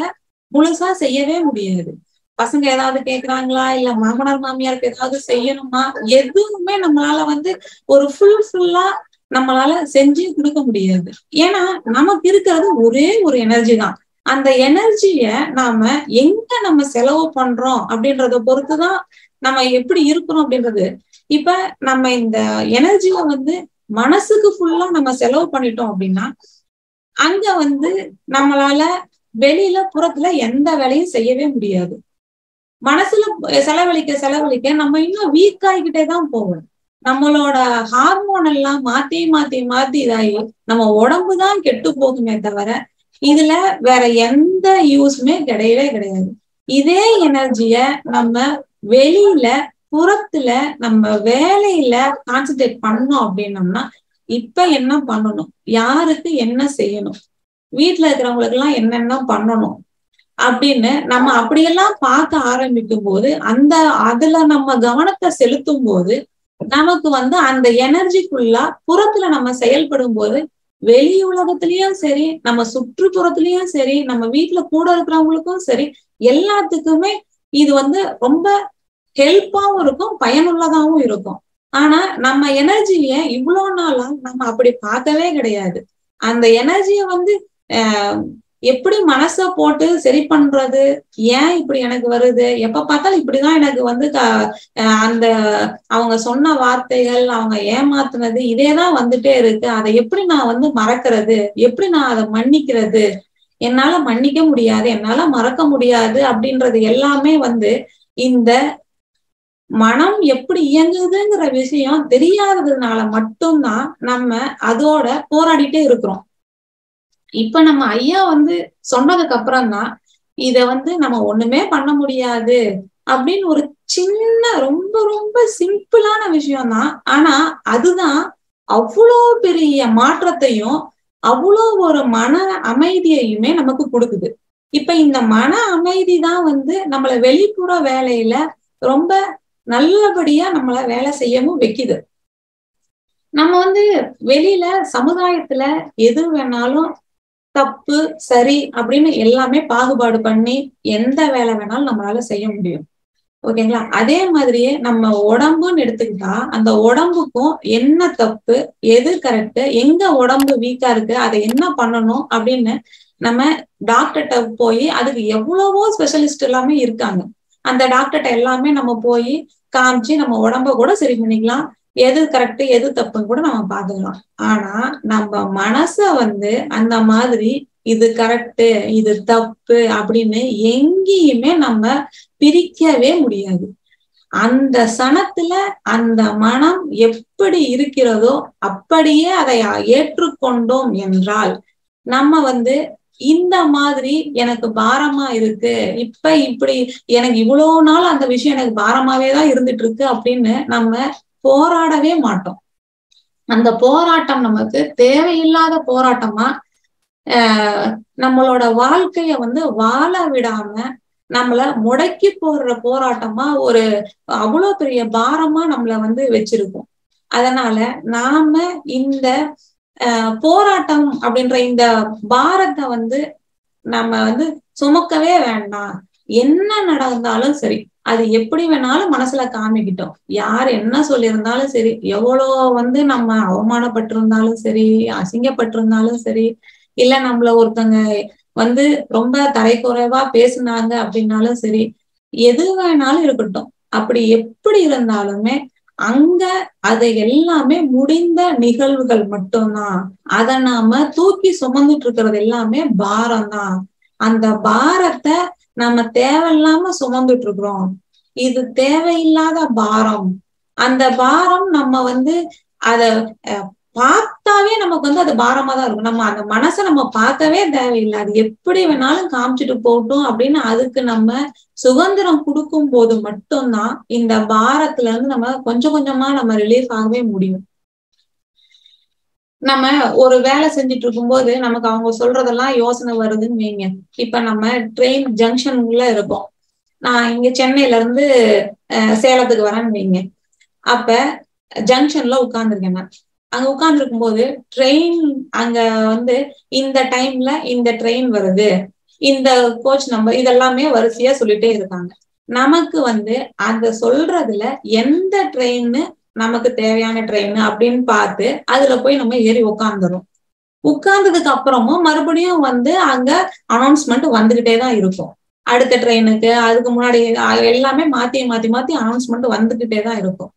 முழுசா செய்யவே முடியாது. பசங்க ஏதாவது கேக்குறாங்களா? இல்ல மாமனார் மாமியாருக்கு ஏதாவது செய்யணுமா? எதுவுமே நம்மளால வந்து ஒரு ஃபுல் ஃபுல்லா நம்மளால செஞ்சு கொடுக்க முடியாது. ஏன்னா நமக்கு இருக்கிறது ஒரே ஒரு எனர்ஜி தான். அந்த எனர்ஜிய நாம எங்க நம்ம செலவு பண்றோம் அப்படின்றத பொறுத்துதான் நம்ம எப்படி இருக்கிறோம் அப்படின்றது. இப்ப நம்ம இந்த எனர்ஜிய வந்து மனசுக்கு ஃபுல்லா நம்ம செலவு பண்ணிட்டோம் அப்படின்னா அங்க வந்து நம்மளால வெளியில புறத்துல எந்த வேலையும் செய்யவே முடியாது. மனசுல செலவழிக்க செலவழிக்க நம்ம இன்னும் வீக் ஆகிக்கிட்டே தான் போவோம். நம்மளோட ஹார்மோன் எல்லாம் மாத்தி மாத்தி மாத்தி இதாகி நம்ம உடம்பு தான் கெட்டு போகுமே தவிர இதுல வேற எந்த யூஸ்மே கிடையவே கிடையாது. இதே எனர்ஜிய நம்ம வெளியில புறத்துல நம்ம வேலையில கான்சென்ட்ரேட் பண்ணோம் அப்படின்னம்னா இப்ப என்ன பண்ணணும்? யாருக்கு என்ன செய்யணும்? வீட்டுல இருக்கிறவங்களுக்கு எல்லாம் என்னென்ன பண்ணணும்? அப்படின்னு நம்ம அப்படியெல்லாம் பார்க்க ஆரம்பிக்கும் போது அந்த அதுல நம்ம கவனத்தை செலுத்தும் போது நமக்கு வந்து அந்த எனர்ஜிக்குள்ளா புறத்துல நம்ம செயல்படும் போது வெளி உலகத்திலயும் சரி நம்ம சுற்றுப்புறத்திலயும் சரி நம்ம வீட்டுல கூட இருக்கிறவங்களுக்கும் சரி எல்லாத்துக்குமே இது வந்து ரொம்ப ஹெல்ப்பாவும் இருக்கும் பயனுள்ளதாவும் இருக்கும். ஆனா நம்ம எனர்ஜிய இவ்வளவு நாளா நம்ம அப்படி பார்க்கவே கிடையாது. அந்த எனர்ஜிய வந்து ஆஹ் எப்படி மனச போட்டு சரி பண்றது? ஏன் இப்படி எனக்கு வருது? எப்ப பார்த்தாலும் இப்படிதான் எனக்கு வந்து அந்த அவங்க சொன்ன வார்த்தைகள் அவங்க ஏமாத்துனது இதேதான் வந்துட்டே இருக்கு. அதை எப்படி நான் வந்து மறக்கிறது? எப்படி நான் அதை மன்னிக்கிறது? என்னால மன்னிக்க முடியாது. என்னால மறக்க முடியாது அப்படின்றது எல்லாமே வந்து இந்த மனம் எப்படி இயங்குதுங்கிற விஷயம் தெரியாததுனால மட்டும்தான் நம்ம அதோட போராடிட்டே இருக்கிறோம். இப்ப நம்ம ஐயா வந்து சொன்னதுக்கு அப்புறம் தான் இத வந்து நம்ம ஒண்ணுமே பண்ண முடியாது அப்படின்னு ஒரு சின்ன ரொம்ப ரொம்ப சிம்பிளான விஷயம் தான் ஆனா அதுதான் அவ்வளோ பெரிய மாற்றத்தையும் அவ்வளோ ஒரு மன அமைதியையுமே நமக்கு கொடுக்குது. இப்ப இந்த மன அமைதி தான் வந்து நம்மள வெளிப்புற வேலையில ரொம்ப நல்லபடியா நம்மள வேலை செய்யவும் வைக்குது. நம்ம வந்து வெளியில சமுதாயத்துல எது வேணாலும் தப்பு சரி அப்படின்னு எல்லாமே பாகுபாடு பண்ணி எந்த வேலை வேணாலும் நம்மளால செய்ய முடியும். ஓகேங்களா? அதே மாதிரியே நம்ம உடம்புன்னு எடுத்துக்கிட்டா அந்த உடம்புக்கும் என்ன தப்பு எது கரெக்ட் எங்க உடம்பு வீக்கா இருக்கு அதை என்ன பண்ணணும் அப்படின்னு நம்ம டாக்டர்கிட்ட போய் அதுக்கு எவ்வளவோ ஸ்பெஷலிஸ்ட் எல்லாமே இருக்காங்க. அந்த டாக்டர்கிட்ட எல்லாமே நம்ம போய் காமிச்சு நம்ம உடம்ப கூட சரி பண்ணிக்கலாம். எது கரெக்ட் எது தப்புன்னு கூட நம்ம பாத்துக்கலாம் ஆனா நம்ம மனச வந்து அந்த மாதிரி இது கரெக்ட் இது தப்பு அப்படின்னு எங்கேயுமே நம்ம பிரிக்கவே முடியாது. அந்த சனத்துல அந்த மனம் எப்படி இருக்கிறதோ அப்படியே அதை ஏற்றுக்கொண்டோம் என்றால் நம்ம வந்து இந்த மாதிரி எனக்கு பாரமா இருக்கு இப்ப இப்படி எனக்கு இவ்வளவு நாள் அந்த விஷயம் எனக்கு பாரமாவே தான் இருந்துட்டு இருக்கு அப்படின்னு நம்ம போராடவே மாட்டோம். அந்த போராட்டம் நமக்கு தேவையில்லாத போராட்டமா ஆஹ் நம்மளோட வாழ்க்கைய வந்து வாழ விடாம நம்மள முடக்கி போடுற போராட்டமா ஒரு அவ்வளவு பெரிய பாரமா நம்மள வந்து வச்சிருக்கோம். அதனால நாம இந்த ஆஹ் போராட்டம் அப்படின்ற இந்த பாரத்தை வந்து நம்ம வந்து சுமக்கவே வேண்டாம். என்ன நடந்தாலும் சரி. அது எப்படி வேணாலும் மனசுல காமிக்கிட்டோம். யார் என்ன சொல்லியிருந்தாலும் சரி எவ்வளோ வந்து நம்ம அவமானப்பட்டிருந்தாலும் சரி அசிங்கப்பட்டிருந்தாலும் சரி இல்ல நம்மள ஒருத்தங்க வந்து ரொம்ப தரைக்குறைவா பேசுனாங்க அப்படின்னாலும் சரி எது வேணாலும் இருக்கட்டும். அப்படி எப்படி இருந்தாலுமே அங்க அது எல்லாமே முடிந்த நிகழ்வுகள் மட்டும்தான். அதை நாம தூக்கி சுமந்துட்டு இருக்கிறது எல்லாமே பாரம் தான் அந்த பாரத்தை நம்ம தேவையில்லாம சுமந்துட்டு இருக்கிறோம் இது தேவையில்லாத பாரம். அந்த பாரம் நம்ம வந்து அத பார்த்தாவே நமக்கு வந்து அது பாரமா தான் இருக்கும். நம்ம அந்த மனசை நம்ம பார்க்கவே தேவையில்லை. அது எப்படி வேணாலும் காமிச்சிட்டு போட்டோம் அப்படின்னு அதுக்கு நம்ம சுதந்திரம் கொடுக்கும் போது மட்டும்தான் இந்த பாரத்துல இருந்து நம்ம கொஞ்சம் கொஞ்சமா நம்ம ரிலீஃப் ஆகவே முடியும். நம்ம ஒரு வேலை செஞ்சுட்டு இருக்கும்போது நமக்கு அவங்க சொல்றதெல்லாம் யோசனை வருதுன்னு வைங்க. இப்ப நம்ம ட்ரெயின் ஜங்ஷனுக்குள்ள இருக்கோம் நான் இங்க சென்னையில இருந்து சேலத்துக்கு வரேன்னு வைங்க. அப்ப ஜங்ஷன்ல உட்கார்ந்துருக்கேன் நான். அங்க உட்கார்ந்துருக்கும் போது ட்ரெயின் அங்க வந்து இந்த டைம்ல இந்த ட்ரெயின் வருது. இந்த கோச் நம்பர் இதெல்லாமே வரிசையா சொல்லிட்டே இருக்காங்க. நமக்கு வந்து அந்த சொல்றதுல எந்த ட்ரெயின்னு நமக்கு தேவையான ட்ரெயின் அப்படின்னு பார்த்து அதுல போய் நம்ம ஏறி உட்காந்துரும் உட்கார்ந்ததுக்கு அப்புறமும் மறுபடியும் வந்து அங்க அனௌன்ஸ்மெண்ட் வந்துகிட்டே தான் இருக்கும். அடுத்த ட்ரெயினுக்கு அதுக்கு முன்னாடி எல்லாமே மாத்தி மாத்தி மாத்தி அனௌன்ஸ்மெண்ட் வந்துகிட்டே தான் இருக்கும்.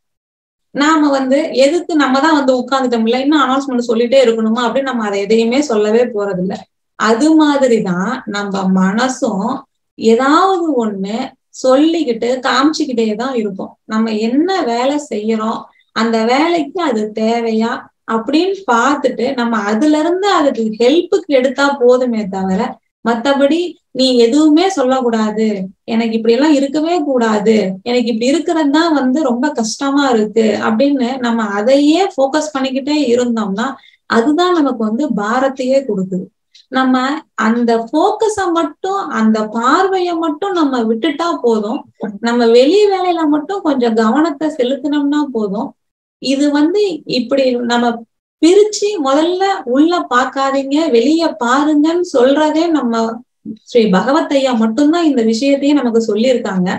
நாம வந்து எதுக்கு நம்ம தான் வந்து உட்கார்ந்துட்டோம்ல இன்னும் அனௌன்ஸ்மெண்ட் சொல்லிட்டே இருக்கணுமா அப்படின்னு நம்ம அதை எதையுமே சொல்லவே போறதில்லை. அது மாதிரிதான் நம்ம மனசும் ஏதாவது ஒண்ணு சொல்லிக்கிட்டு காமிச்சுக்கிட்டே தான் இருக்கும். நம்ம என்ன வேலை செய்யறோம் அந்த வேலைக்கு அது தேவையா அப்படின்னு பார்த்துட்டு நம்ம அதுல இருந்து அதுக்கு ஹெல்ப்புக்கு எடுத்தா போதுமே தவிர மத்தபடி நீ எதுவுமே சொல்லக்கூடாது. எனக்கு இப்படி எல்லாம் இருக்கவே கூடாது. எனக்கு இப்படி இருக்கிறது தான் வந்து ரொம்ப கஷ்டமா இருக்கு அப்படின்னு நம்ம அதையே போக்கஸ் பண்ணிக்கிட்டே இருந்தோம்னா அதுதான் நமக்கு வந்து பாரத்தையே கொடுக்குது. நம்ம அந்த போக்கஸ மட்டும் அந்த பார்வைய மட்டும் நம்ம விட்டுட்டா போதும். நம்ம வெளி வேலையில மட்டும் கொஞ்சம் கவனத்தை செலுத்தினோம்னா போதும். இது வந்து இப்படி நம்ம பிரிச்சு முதல்ல உள்ள பாக்காதீங்க வெளிய பாருங்கன்னு சொல்றதே நம்ம ஸ்ரீ பகவத் ஐயா மட்டும்தான் இந்த விஷயத்தையே நமக்கு சொல்லியிருக்காங்க.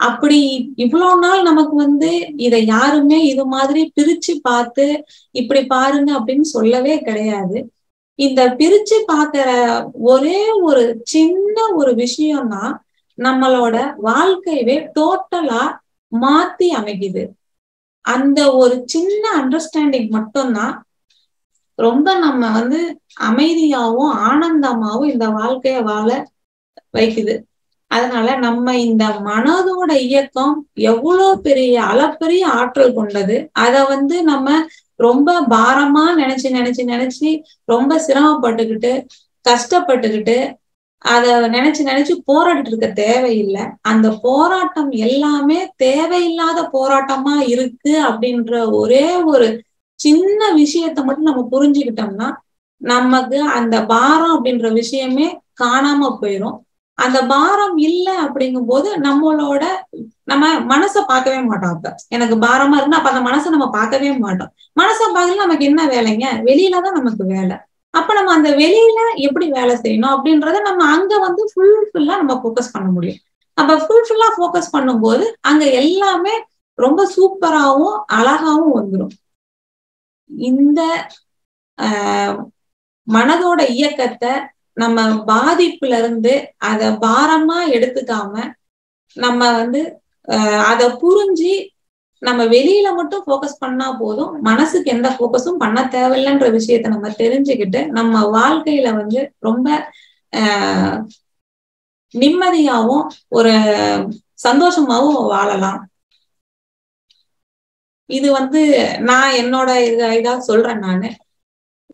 அப்படி இவ்வளவு நாள் நமக்கு வந்து இதை யாருமே இது மாதிரி பிரிச்சு பார்த்து இப்படி பாருங்க அப்படின்னு சொல்லவே கிடையாது. இந்த பிரிச்சு பாக்குற ஒரே ஒரு சின்ன ஒரு விஷயம்னா நம்மளோட வாழ்க்கையவே டோட்டலா மாத்தி அமைக்குது. அந்த ஒரு சின்ன அண்டர்ஸ்டாண்டிங் மட்டும்தான் ரொம்ப நம்ம வந்து அமைதியாவும் ஆனந்தமாவும் இந்த வாழ்க்கைய வாழ வைக்குது. அதனால நம்ம இந்த மனதோட இயக்கம் எவ்வளவு பெரிய அளப்பெரிய ஆற்றல் கொண்டது அத வந்து நம்ம ரொம்ப பாரமா நினைச்சு நினைச்சு நினைச்சு ரொம்ப சிரமப்பட்டுக்கிட்டு கஷ்டப்பட்டுக்கிட்டு அத நினைச்சு நினைச்சு போராடிட்டு இருக்க தேவையில்லை. அந்த போராட்டம் எல்லாமே தேவையில்லாத போராட்டமா இருக்கு அப்படின்ற ஒரே ஒரு சின்ன விஷயத்த மட்டும் நம்ம புரிஞ்சுக்கிட்டோம்னா நமக்கு அந்த பாரம் அப்படின்ற விஷயமே காணாம போயிடும் அந்த பாரம் இல்லை அப்படிங்கும் போது நம்மளோட நம்ம மனசை பார்க்கவே மாட்டோம் அப்ப. எனக்கு பாரமா இருந்தா அப்ப அந்த மனசை நம்ம பார்க்கவே மாட்டோம். மனசை பார்க்கல நமக்கு என்ன வேலைங்க? வெளியிலதான் நமக்கு வேலை. அப்ப நம்ம அந்த வெளியில எப்படி வேலை செய்யணும் அப்படின்றத நம்ம அங்க வந்து ஃபுல்ஃபில்லா நம்ம ஃபோக்கஸ் பண்ண முடியும். அப்ப ஃபுல்ஃபில்லா ஃபோக்கஸ் பண்ணும்போது அங்க எல்லாமே ரொம்ப சூப்பராகவும் அழகாவும் வந்துடும் இந்த ஆஹ் மனதோட இயக்கத்தை நம்ம பாதிப்புல இருந்து அத பாரமா எடுத்துக்காம நம்ம வந்து அதை புரிஞ்சு நம்ம வெளியில மட்டும் ஃபோக்கஸ் பண்ணா போதும். மனசுக்கு எந்த ஃபோக்கஸும் பண்ண தேவையில்லைன்ற விஷயத்த நம்ம தெரிஞ்சுக்கிட்டு நம்ம வாழ்க்கையில வந்து ரொம்ப நிம்மதியாவும் ஒரு சந்தோஷமாவும் வாழலாம். இது வந்து நான் என்னோட இதா சொல்றேன் நானு.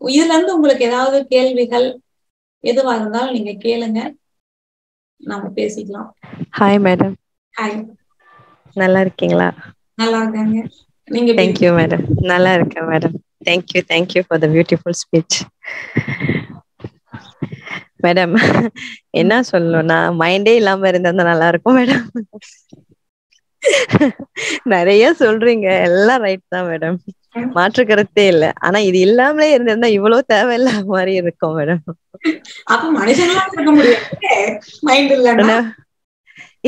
இதுல இருந்து உங்களுக்கு ஏதாவது கேள்விகள் எதுவா இருந்தாலும் நீங்க கேளுங்க. நாம பேசிக்கலாம். ஹாய் மேடம் ஹாய் நல்லா இருக்கீங்களா? நல்லா இருக்காங்க. நீங்க தேங்க்யூ மேடம் நல்லா இருக்கேன் madam thank you thank you for the beautiful speech madam என்ன சொல்லணும்னா மைண்டே இல்லாம இருந்தா நல்லா இருக்கும் மேடம் நிறைய சொல்றீங்க. எல்லாம் ரைட் தான் மேடம் மாற்று கருத்தே இல்ல. ஆனா இது இல்லாமலே இருந்திருந்தா இவ்வளவு தேவையில்ல மாதிரி இருக்கும் மேடம்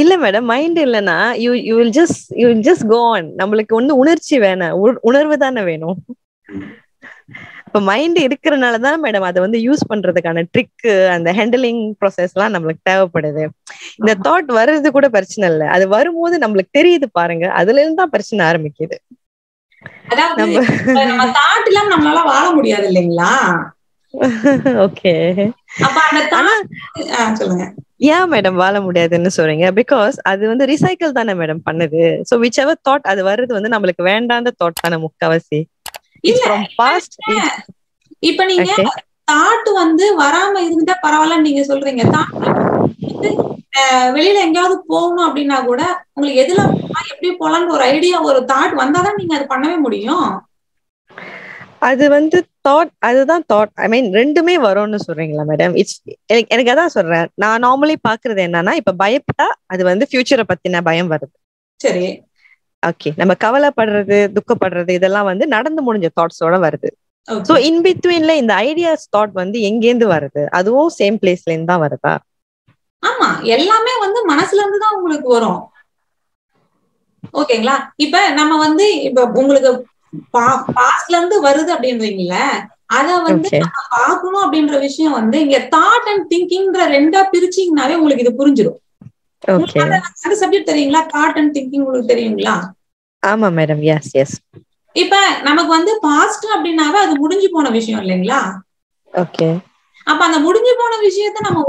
இல்ல மேடம் மைண்ட் இல்லைன்னா you you will just you just go on நம்மளுக்கு வந்து உணர்ச்சி வேணாம் உணர்வு தானே வேணும். இப்ப மைண்ட் இருக்கிறனாலதான் மேடம் அதை வந்து யூஸ் பண்றதுக்கான ட்ரிக் அந்த ஹேண்டிலிங் ப்ராசஸ் எல்லாம் நம்மளுக்கு தேவைப்படுது. இந்த தாட் வர்றது கூட பிரச்சனை இல்லை. அது வரும்போது நம்மளுக்கு தெரியுது பாருங்க அதுல இருந்து தான் பிரச்சனை ஆரம்பிக்குது. நம்ம தாட் இல்லாம நம்மளால வாழ முடியாது இல்லைங்களா? ஓகே சொல்லுங்க. ஏன் மேடம் வாழ முடியாதுன்னு சொல்றீங்க? பிகாஸ் அது வந்து ரிசைக்கிள் தானே மேடம் பண்ணுது. சோ விச் எவர் தாட் அது வர்றது வந்து நம்மளுக்கு வேண்டாந்த தாட் தானே முக்கவாசி. இப்ப நீங்க தாட் வந்து வராம இருந்துட்டா பரவாயில்ல நீங்க சொல்றீங்க. தாட் வெளியில எங்கேயாவது போகணும் அப்படின்னா கூட உங்களுக்கு எதுல எப்படி போலாம்னு ஒரு ஐடியா ஒரு தாட் வந்தாதான் நீங்க அது பண்ணவே முடியும். அது வந்து தாட் அதுதான் தாட் ஐ மீன் ரெண்டுமே வரும்னு சொல்றீங்களா மேடம் இட்ஸ் எனக்கு எனக்கு அதான் சொல்றேன். நான் நார்மலி பாக்குறது என்னன்னா இப்ப பயப்பட்டா அது வந்து ஃபியூச்சரை பத்தின பயம் வருது. சரி. ஓகே நம்ம கவலைப்படுறது துக்கப்படுறது இதெல்லாம் வந்து நடந்து முடிஞ்ச தாட்ஸோட வருது. சோ இன் பிட்வீன்ல இந்த ஐடியாஸ் தாட் வந்து எங்கேருந்து வருது? அதுவும் சேம் பிளேஸ்ல இருந்து தான் வருதா? ஆமா. எல்லாமே வந்து மனசுல இருந்து தான் உங்களுக்கு வரும். ஓகேங்களா இப்ப நம்ம வந்து இப்ப உங்களுக்கு பாஸ்ட்ல இருந்து வருது அப்படின்றீங்கல்ல அத வந்து பாக்கணும் அப்படின்ற விஷயம் வந்து இங்க தாட் அண்ட் திங்கிங்ன்ற ரெண்டா பிரிச்சிங்கனாவே உங்களுக்கு இது புரிஞ்சிடும் அந்த சப்ஜெக்ட் தெரியுங்களா? தாட் அண்ட் திங்கிங் உங்களுக்கு தெரியுங்களா? ஆமா மேடம் எஸ் எஸ் இப்ப நமக்கு வந்து பாஸ்ட் அப்படின்னாவே அது முடிஞ்சு போன விஷயம் இல்லைங்களா? ஓகே அப்ப அந்த முடிஞ்சு போன விஷயத்த நம்ம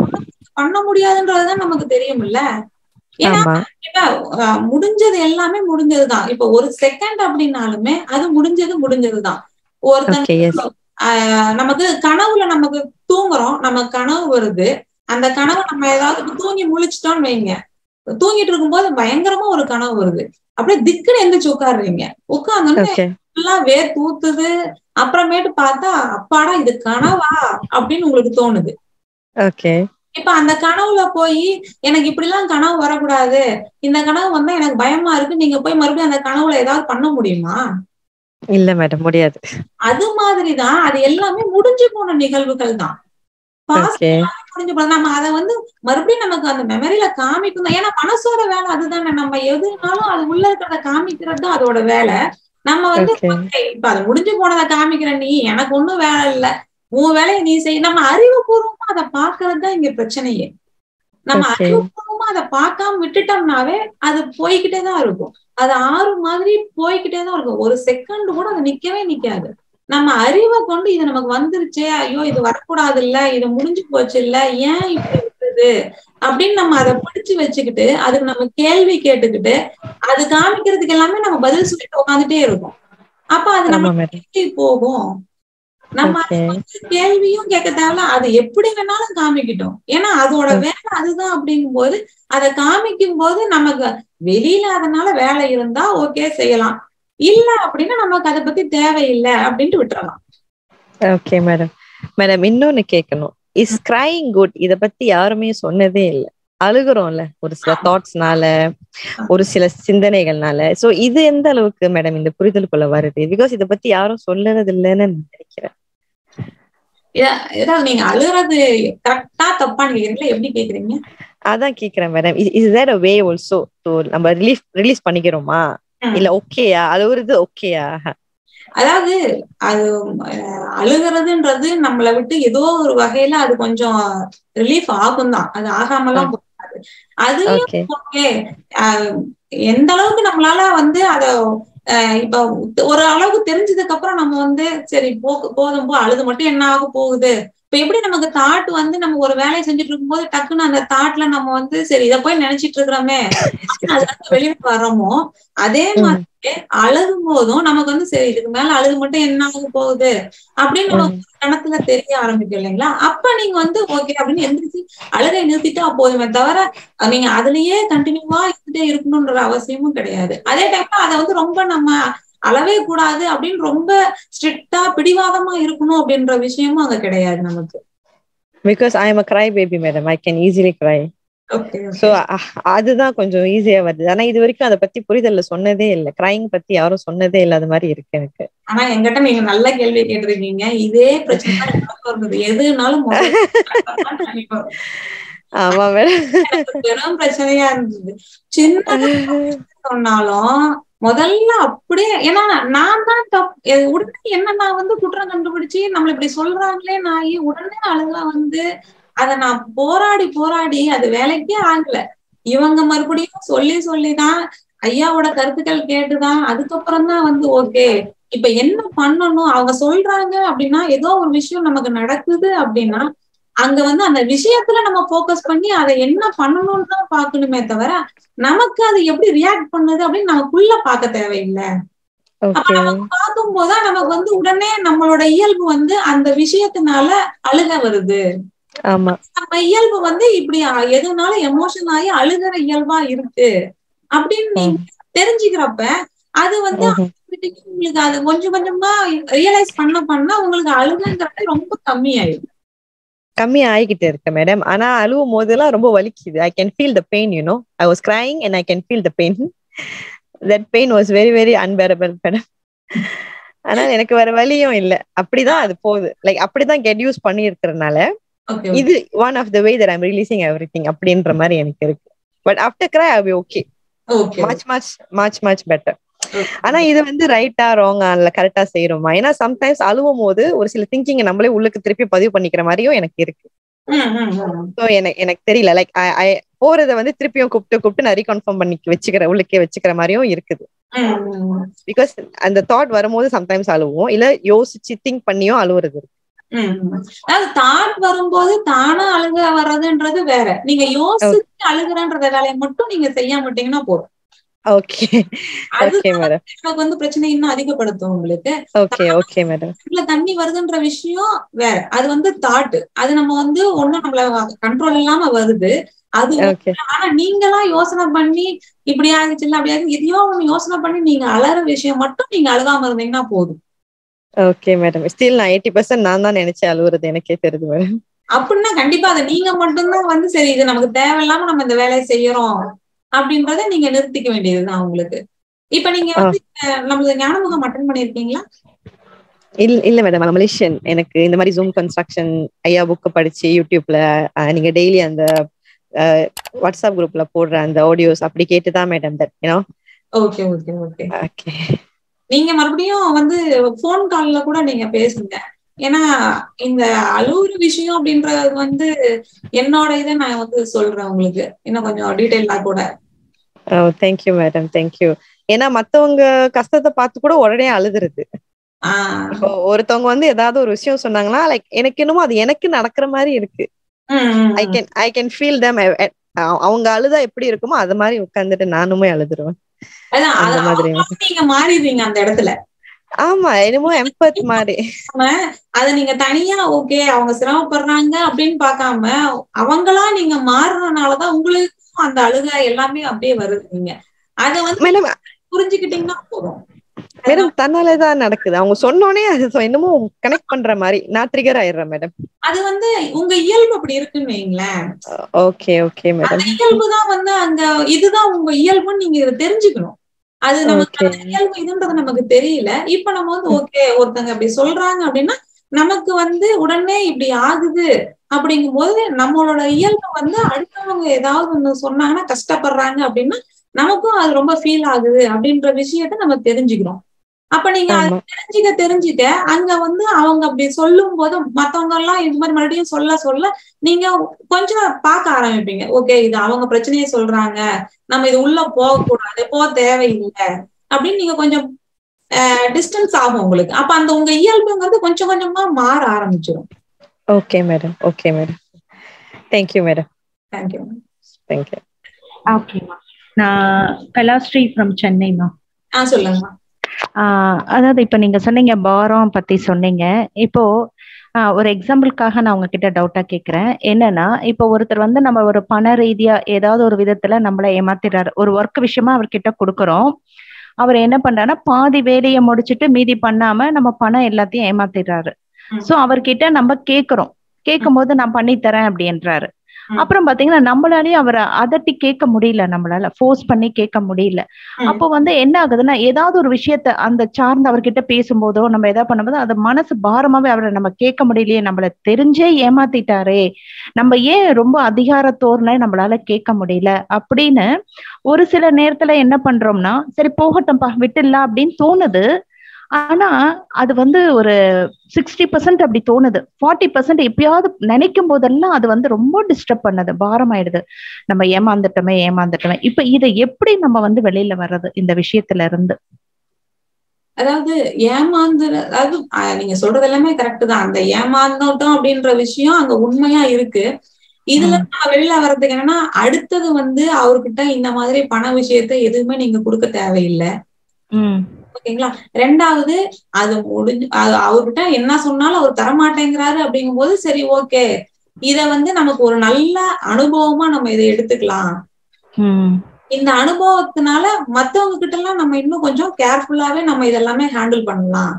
பண்ண முடியாதுன்றதுதான் நமக்கு தெரியும்ல. ஏன்னா இப்ப முடிஞ்சது எல்லாமே முடிஞ்சதுதான். இப்ப ஒரு செகண்ட் அப்படின்னாலுமே அது முடிஞ்சது முடிஞ்சதுதான். ஒருத்தங்க நமக்கு கனவுல நமக்கு தூங்குறோம். நமக்கு கனவு வருது. அந்த கனவு நம்ம ஏதாவது தூங்கி முழிச்சிட்டோம்னு வைங்க. தூங்கிட்டு இருக்கும்போது பயங்கரமா ஒரு கனவு வருது. அப்படியே திக்குன்னு எந்திரிச்சு உட்காருறீங்க உட்கார்ந்தோடனே ஓகே எல்லாம் வேர் தூத்துது. அப்புறமேட்டு பார்த்தா அப்பாடா இது கனவா? அப்படின்னு உங்களுக்கு தோணுது. இப்ப அந்த கனவுல போய் எனக்கு இப்படி எல்லாம் கனவு வரக்கூடாது. இந்த கனவு வந்தா எனக்கு பயமா இருக்கு. நீங்க போய் மறுபடியும் அந்த கனவுல ஏதாவது பண்ண முடியுமா? இல்ல மேடம் முடியாது. அது மாதிரிதான். அது எல்லாமே முடிஞ்சு போன நிகழ்வுகள் தான். முடிஞ்சு போன நம்ம அதை வந்து மறுபடியும் நமக்கு அந்த மெமரியில காமிக்கணும். ஏன்னா மனசோட வேலை அதுதானே. நம்ம எதுனாலும் அது உள்ள இருக்கிறத காமிக்கிறது தான் அதோட வேலை. நம்ம வந்து ஓகே "Okay, இப்ப அது முடிஞ்சு போனதை காமிக்கிற நீ எனக்கு ஒண்ணும் வேலை இல்ல. உன் வேலையை நீ செய். நம்ம அறிவுபூர்வமா அதை பாக்குறது தான் இங்க பிரச்சனையே. நம்ம. அறிவுபூர்வமா அதை பார்க்காம விட்டுட்டோம்னாவே அது போய்கிட்டே தான் இருக்கும். அது ஆறு மாதிரி போய்கிட்டே தான் இருக்கும். ஒரு செகண்ட் கூட அது நிக்கவே நிக்காது. நம்ம அறிவை கொண்டு இது நமக்கு வந்துருச்சே ஐயோ இது வரக்கூடாது இல்ல இது முடிஞ்சு போச்சு இல்ல ஏன் இப்படி இருக்குது? அப்படின்னு நம்ம அதை பிடிச்சு வச்சுக்கிட்டு அதுக்கு நம்ம கேள்வி கேட்டுக்கிட்டு அது காமிக்கிறதுக்கு எல்லாமே நம்ம பதில் சொல்லிட்டு உட்காந்துட்டே இருக்கோம். அப்ப அது நம்ம போகும். நம்ம கேள்வியும் கேட்க தேவையில்ல அது எப்படி வேணாலும் காமிக்கட்டும். ஏன்னா அதோட வேலை அதுதான் அப்படிங்கும் போது அதை காமிக்கும் போது நமக்கு வெளியில அதனால வேலை இருந்தா ஓகே செய்யலாம். இல்ல அப்படின்னா நமக்கு அதை பத்தி தேவையில்லை அப்படின்ட்டு விட்டுறலாம். ஓகே மேடம் மேடம் இன்னொன்னு கேட்கணும். இஸ் கிரைங் குட் இத பத்தி யாருமே சொன்னதே இல்ல. அழுகுறோம்ல ஒரு சில தாட்ஸ்னால ஒரு சில சிந்தனைகள்னால. சோ இது எந்த அளவுக்கு மேடம் இந்த புரிதலுக்குள்ள வருது? பிகாஸ் இத பத்தி யாரும் சொல்லறது இல்லைன்னு நான் நினைக்கிறேன். ஏ- ஏதாவது நீங்க அழுறது கரெக்டா தப்பான்னு கேக்குறீங்களா எப்படி கேக்குறீங்க? அதான் கேக்குறேன் madam is there a way also to நம்ம ரிலீஃப் ரிலீஸ் பண்ணிக்கிறோமா. இல்ல ஓகேயா அழுகுறது ஓகேயா அதாவது அது அழுகுறதுன்றது நம்மளை விட்டு ஏதோ ஒரு வகையில அது கொஞ்சம் ரிலீஃப் ஆகும் தான் அது ஆகாமலாம் அது ஓகே எந்த அளவுக்கு நம்மளால வந்து அத இப்ப ஒரு அளவுக்கு தெரிஞ்சதுக்கு அப்புறம் நம்ம வந்து சரி போ போதும் போ அழுது மட்டும் என்ன ஆக போகுது? இப்ப எப்படி நமக்கு தாட் வந்து நம்ம ஒரு வேலையை செஞ்சுட்டு இருக்கும்போது டக்குன்னு அந்த தாட்ல நம்ம வந்து சரி இத போய் நினைச்சிட்டு இருக்கிறோமே. அதுல இருந்து வெளியே வர்றோமோ அதே மாதிரி அழுகும் போதும் நமக்கு வந்து சரி இதுக்கு மேல அழுது மட்டும் என்ன ஆக போகுது அப்படின்னு நமக்கு கணத்துல தெரிய ஆரம்பிக்கும் இல்லைங்களா? அப்ப நீங்க வந்து ஓகே அப்படின்னு எந்திரிச்சு அழுகை நிறுத்திட்டா போதுமே தவிர நீங்க அதுலயே கண்டினியூவா இருந்துட்டே இருக்கணும்ன்ற அவசியமும் கிடையாது. அதே டைம்ல அதை வந்து ரொம்ப நம்ம அளவே கூடாது அப்படின்னு ரொம்ப ஸ்ட்ரிக்டா பிடிவாதமா இருக்கணும் அப்படின்ற விஷயமும் அங்க கிடையாது நமக்கு. Because I am a cry baby madam I can easily cry so அதுதான் கொஞ்சம் ஈஸியா வருது. ஆனா இது வரைக்கும் அதை பத்தி புரிதல்ல சொன்னதே இல்ல. கிரைங் பத்தி யாரும் சொன்னதே இல்லாத மாதிரி இருக்கு எனக்கு. ஆனா என்கிட்ட நீங்க நல்ல கேள்வி கேட்டிருக்கீங்க. இதே பிரச்சனை எதுனாலும். ஆமா மேடம் பெரும் பிரச்சனையா இருந்தது. சின்ன சொன்னாலும் முதல்ல அப்படியே ஏன்னா நான் தான் தப் உடனே என்ன நான் வந்து குற்றம் கண்டுபிடிச்சு நம்மள இப்படி சொல்றாங்களே நான் உடனே அழுக வந்து அத நான் போராடி போராடி அது வேலைக்கே ஆகல. இவங்க மறுபடியும் சொல்லி சொல்லிதான் ஐயாவோட கருத்துக்கள் கேட்டுதான் அதுக்கப்புறம் தான் வந்து ஓகே இப்ப என்ன பண்ணணும்? அவங்க சொல்றாங்க அப்படின்னா ஏதோ ஒரு விஷயம் நமக்கு நடக்குது அப்படின்னா அங்க வந்து அந்த விஷயத்துல நம்ம ஃபோக்கஸ் பண்ணி அதை என்ன பண்ணணும்னு தான் பார்க்கணுமே தவிர நமக்கு அது எப்படி ரியாக்ட் பண்ணுது அப்படின்னு நமக்குள்ள பார்க்க தேவையில்லை. அப்ப நமக்கு பார்க்கும் போதுதான் நமக்கு வந்து உடனே நம்மளோட இயல்பு வந்து அந்த விஷயத்தினால அழுக வருது. நம்ம இயல்பு வந்து இப்படி எதுனாலும் எமோஷன் ஆகி அழுகிற இயல்பா இருக்கு. அப்படின்னு நீங்க தெரிஞ்சுக்கிறப்ப அது வந்து உங்களுக்கு அது கொஞ்சம் கொஞ்சமா ரியலைஸ் பண்ண பண்ண உங்களுக்கு அழுகுங்கிறது ரொம்ப கம்மியாயிடும். கம்மி ஆகிக்கிட்டு இருக்கு மேடம் ஆனா அழுவும் போதெல்லாம் ரொம்ப வலிக்குது. I can feel the pain you know I was crying and I can feel the pain that pain was very very unbearable madam ஆனா எனக்கு வேற வழியும் இல்ல. அப்படிதான் அது போகுது. லைக் அப்படிதான் கெட் யூஸ் பண்ணி இருக்கிறதுனால இது one of the way that I'm releasing everything அப்படின்ற மாதிரி எனக்கு இருக்கு. But after cry I be okay much much much much better ஆனா இது வந்து ரைட்டா ராங்கா இல்ல கரெக்டா செய்யறோமா ஏன்னா சம்டைம்ஸ் அழுவும் போது ஒரு சில திங்கிங் நம்மளே உள்ளுக்கு திருப்பி பதிவு பண்ணிக்கிற மாதிரியும் எனக்கு இருக்கு. எனக்கு எனக்கு தெரியல. லைக் போறத வந்து திருப்பியும் கூப்பிட்டு கூப்பிட்டு நான் ரீகன்ஃபார்ம் பண்ணி வச்சுக்கிற உள்ளுக்கே வச்சுக்கிற மாதிரியும் இருக்குது. பிகாஸ் அந்த தாட் வரும்போது சம்டைம்ஸ் அழுவோம். இல்ல யோசிச்சு திங்க் பண்ணியும் அழுவுறது இருக்கு. அதாவது தாட் வரும்போது தானா அழுக வர்றதுன்றது வேற. நீங்க யோசிச்சு அழுகுறன்ற வேலையை மட்டும் நீங்க செய்ய மாட்டீங்கன்னா போதும். ஓகே மேடம் எனக்கு வந்து பிரச்சனை இன்னும் அதிகப்படுத்தும் உங்களுக்கு. ஓகே ஓகே மேடம் கண்ணுல தண்ணி வருதுன்ற விஷயம் வேற. அது வந்து தாட் அது நம்ம வந்து ஒண்ணும் நம்மள கண்ட்ரோல் இல்லாம வருது. அது ஆனா நீங்களா யோசனை பண்ணி இப்படி ஆகுச்சு இல்ல அப்படி ஆகுச்சு எதையோ ஒண்ணு யோசனை பண்ணி நீங்க அலற விஷயம் மட்டும் நீங்க அழுகாம இருந்தீங்கன்னா போதும். ஓகே மேடம் ஸ்டில் நான் எயிட்டி பர்சன்ட் நான் தான் அழுவுறது எனக்கே தெரியுது மேடம் அப்படின்னா கண்டிப்பா அதை நீங்க மட்டும்தான் வந்து சரி இது நமக்கு தேவையில்லாம நம்ம இந்த வேலையை செய்யறோம். அப்படின்றத நீங்க நிறுத்திக்க வேண்டியதுதான் உங்களுக்கு. இப்ப நீங்க வந்து ஞானமுகம் அட்டன் பண்ணிருக்கீங்களா இல்ல இல்ல மேடம் மலேசியன் எனக்கு இந்த மாதிரி ஜூம் கன்ஸ்ட்ரக்ஷன் ஐயா புக் படிச்சு யூடியூப்ல நீங்க டெய்லி அந்த வாட்ஸ்அப் குரூப்ல போடுற அந்த ஆடியோஸ் அப்படி கேட்டுதான் madam that you know okay okay okay okay நீங்க மறுபடியும் வந்து போன் கால்ல கூட நீங்க பேசுங்க. ஏன்னா இந்த அழுவுற விஷயம் அப்படின்றது வந்து என்னோட இதை நான் வந்து சொல்றேன் உங்களுக்கு. இன்னும் கொஞ்சம் டீட்டெயிலா கூட. தேங்க்யூ மேடம் தேங்க்யூ ஏன்னா மத்தவங்க கஷ்டத்தை பார்த்து கூட உடனே அழுதுருது இப்போ ஒருத்தவங்க வந்து ஏதாவது ஒரு விஷயம் சொன்னாங்கன்னா லைக் எனக்கு என்னமோ அது எனக்கு நடக்கிற மாதிரி இருக்கு. I can I can feel them அவங்க அழுதா எப்படி இருக்குமோ அது மாதிரி உட்காந்துட்டு நானுமே அழுதுருவேன். அந்த மாதிரி. நீங்க மாறிடுறீங்க அந்த இடத்துல. ஆமா என்னமோ எம்பத் மாதிரி. அத நீங்க தனியா ஓகே அவங்க சிரமப்படுறாங்க அப்படின்னு பார்க்காம அவங்களா நீங்க மாறுறதுனாலதான் உங்களுக்கும் அந்த அழுகை எல்லாமே அப்படியே வருது நீங்க. அத வந்து மேடம் புரிஞ்சுக்கிட்டீங்கன்னா போதும். மேடம் தன்னாலே தான் நடக்குது. அவங்க சொன்னோனே அது என்னமோ கனெக்ட் பண்ற மாதிரி நான் ட்ரிகர் ஆயிடுறேன் மேடம் அது வந்து உங்க இயல்பு அப்படி இருக்குன்னு வைங்களேன். ஓகே ஓகே மேடம் அந்த இயல்புதான் வந்து அங்க இதுதான் உங்க இயல்புன்னு நீங்க இதை தெரிஞ்சுக்கணும். அது நமக்கு இயல்பு இதுன்றது நமக்கு தெரியல. இப்ப நம்ம வந்து ஓகே ஒருத்தங்க அப்படி சொல்றாங்க அப்படின்னா நமக்கு வந்து உடனே இப்படி ஆகுது அப்படிங்கும்போது நம்மளோட இயல்பு வந்து அடுத்தவங்க ஏதாவது ஒண்ணு சொன்னாங்கன்னா கஷ்டப்படுறாங்க அப்படின்னா நமக்கும் அது ரொம்ப ஃபீல் ஆகுது அப்படின்ற விஷயத்த நம்ம தெரிஞ்சுக்கிறோம். அப்ப நீங்க தெரிஞ்சுக்க தெரிஞ்சுக்க அங்க வந்து அவங்க அப்படி சொல்லும் போது மத்தவங்க எல்லாம் இது மாதிரி மறுபடியும் சொல்ல சொல்ல நீங்க கொஞ்சம் பார்க்க ஆரம்பிப்பீங்க. ஓகே இது அவங்க பிரச்சனையை சொல்றாங்க. நம்ம இது உள்ள போகக்கூடாது போக தேவையில்லை அப்படின்னு நீங்க கொஞ்சம் டிஸ்டன்ஸ் ஆகும் உங்களுக்கு. அப்ப அந்த உங்க இயல்புங்கிறது கொஞ்சம் கொஞ்சமா மாற ஆரம்பிச்சிடும் okay madam okay madam thank you madam thank you thank you ஓகேம்மா நான் கலாஸ்ரீ ஃப்ரம் சென்னைம்மா ஆ சொல்லுங்கம்மா அதாவது இப்ப நீங்க சொன்னீங்க பாரம் பத்தி சொன்னீங்க. இப்போ ஒரு எக்ஸாம்பிளுக்காக நான் உங்ககிட்ட டவுட்டா கேக்குறேன். என்னன்னா இப்போ ஒருத்தர் வந்து நம்ம ஒரு பண ரீதியா ஏதாவது ஒரு விதத்துல நம்மள ஏமாத்திடுறாரு. ஒரு ஒர்க் விஷயமா அவர்கிட்ட கொடுக்குறோம். அவர் என்ன பண்றாருன்னா பாதி வேலையை முடிச்சிட்டு மீதி பண்ணாம நம்ம பணம் எல்லாத்தையும் ஏமாத்திடுறாரு. சோ அவர்கிட்ட நம்ம கேக்குறோம். கேட்கும்போது நான் பண்ணி தரேன் அப்படின்றாரு. அப்புறம் பாத்தீங்கன்னா நம்மளாலயும் அவரை அதட்டி கேட்க முடியல நம்மளால. ஃபோர்ஸ் பண்ணி கேட்க முடியல. அப்போ வந்து என்ன ஆகுதுன்னா ஏதாவது ஒரு விஷயத்த அந்த சார்ந்து அவர்கிட்ட பேசும்போதோ நம்ம ஏதாவது பண்ணும்போது அது மனசு பாரமாவே அவரை நம்ம கேட்க முடியலையே நம்மள தெரிஞ்சே ஏமாத்திட்டாரே. நம்ம ஏன் ரொம்ப அதிகாரத்தோர்ல நம்மளால கேட்க முடியல? அப்படின்னு ஒரு சில நேரத்துல என்ன பண்றோம்னா சரி போகட்டும்பா விட்டுடலாம் அப்படின்னு தோணுது. ஆனா அது வந்து ஒரு சிக்ஸ்டி பர்சன்ட் அப்படி தோணுது. ஃபார்ட்டி பர்சன்ட் எப்பயாவது நினைக்கும் போதெல்லாம் அது வந்து ரொம்ப டிஸ்டர்ப் பண்ணுது பாரமாயிடுது. நம்ம ஏமாந்துட்டோமே ஏமாந்துட்டோமே. இப்ப இதை எப்படி நம்ம வந்து வெளியில வர்றது இந்த விஷயத்துல இருந்து? அதாவது ஏமாந்து அதாவது நீங்க சொல்றது எல்லாமே கரெக்ட் தான். அந்த ஏமாந்தோட்டம் அப்படின்ற விஷயம் அங்க உண்மையா இருக்கு. இதுல வெளியில வர்றதுக்கு என்னன்னா அடுத்தது வந்து அவர்கிட்ட இந்த மாதிரி பண விஷயத்த எதுவுமே நீங்க கொடுக்க தேவையில்லை. ஓகேங்களா? ரெண்டாவது அது முடிஞ்சு அவர்கிட்ட என்ன சொன்னாலும் அவர் தரமாட்டேங்கிறாரு அப்படிங்கும்போது சரி ஓகே. இத வந்து நமக்கு ஒரு நல்ல அனுபவமா நம்ம இதை எடுத்துக்கலாம். இந்த அனுபவத்தினால மத்தவங்க கிட்ட எல்லாம் நம்ம இன்னும் கொஞ்சம் கேர்ஃபுல்லாவே நம்ம இதெல்லாமே ஹேண்டில் பண்ணலாம்.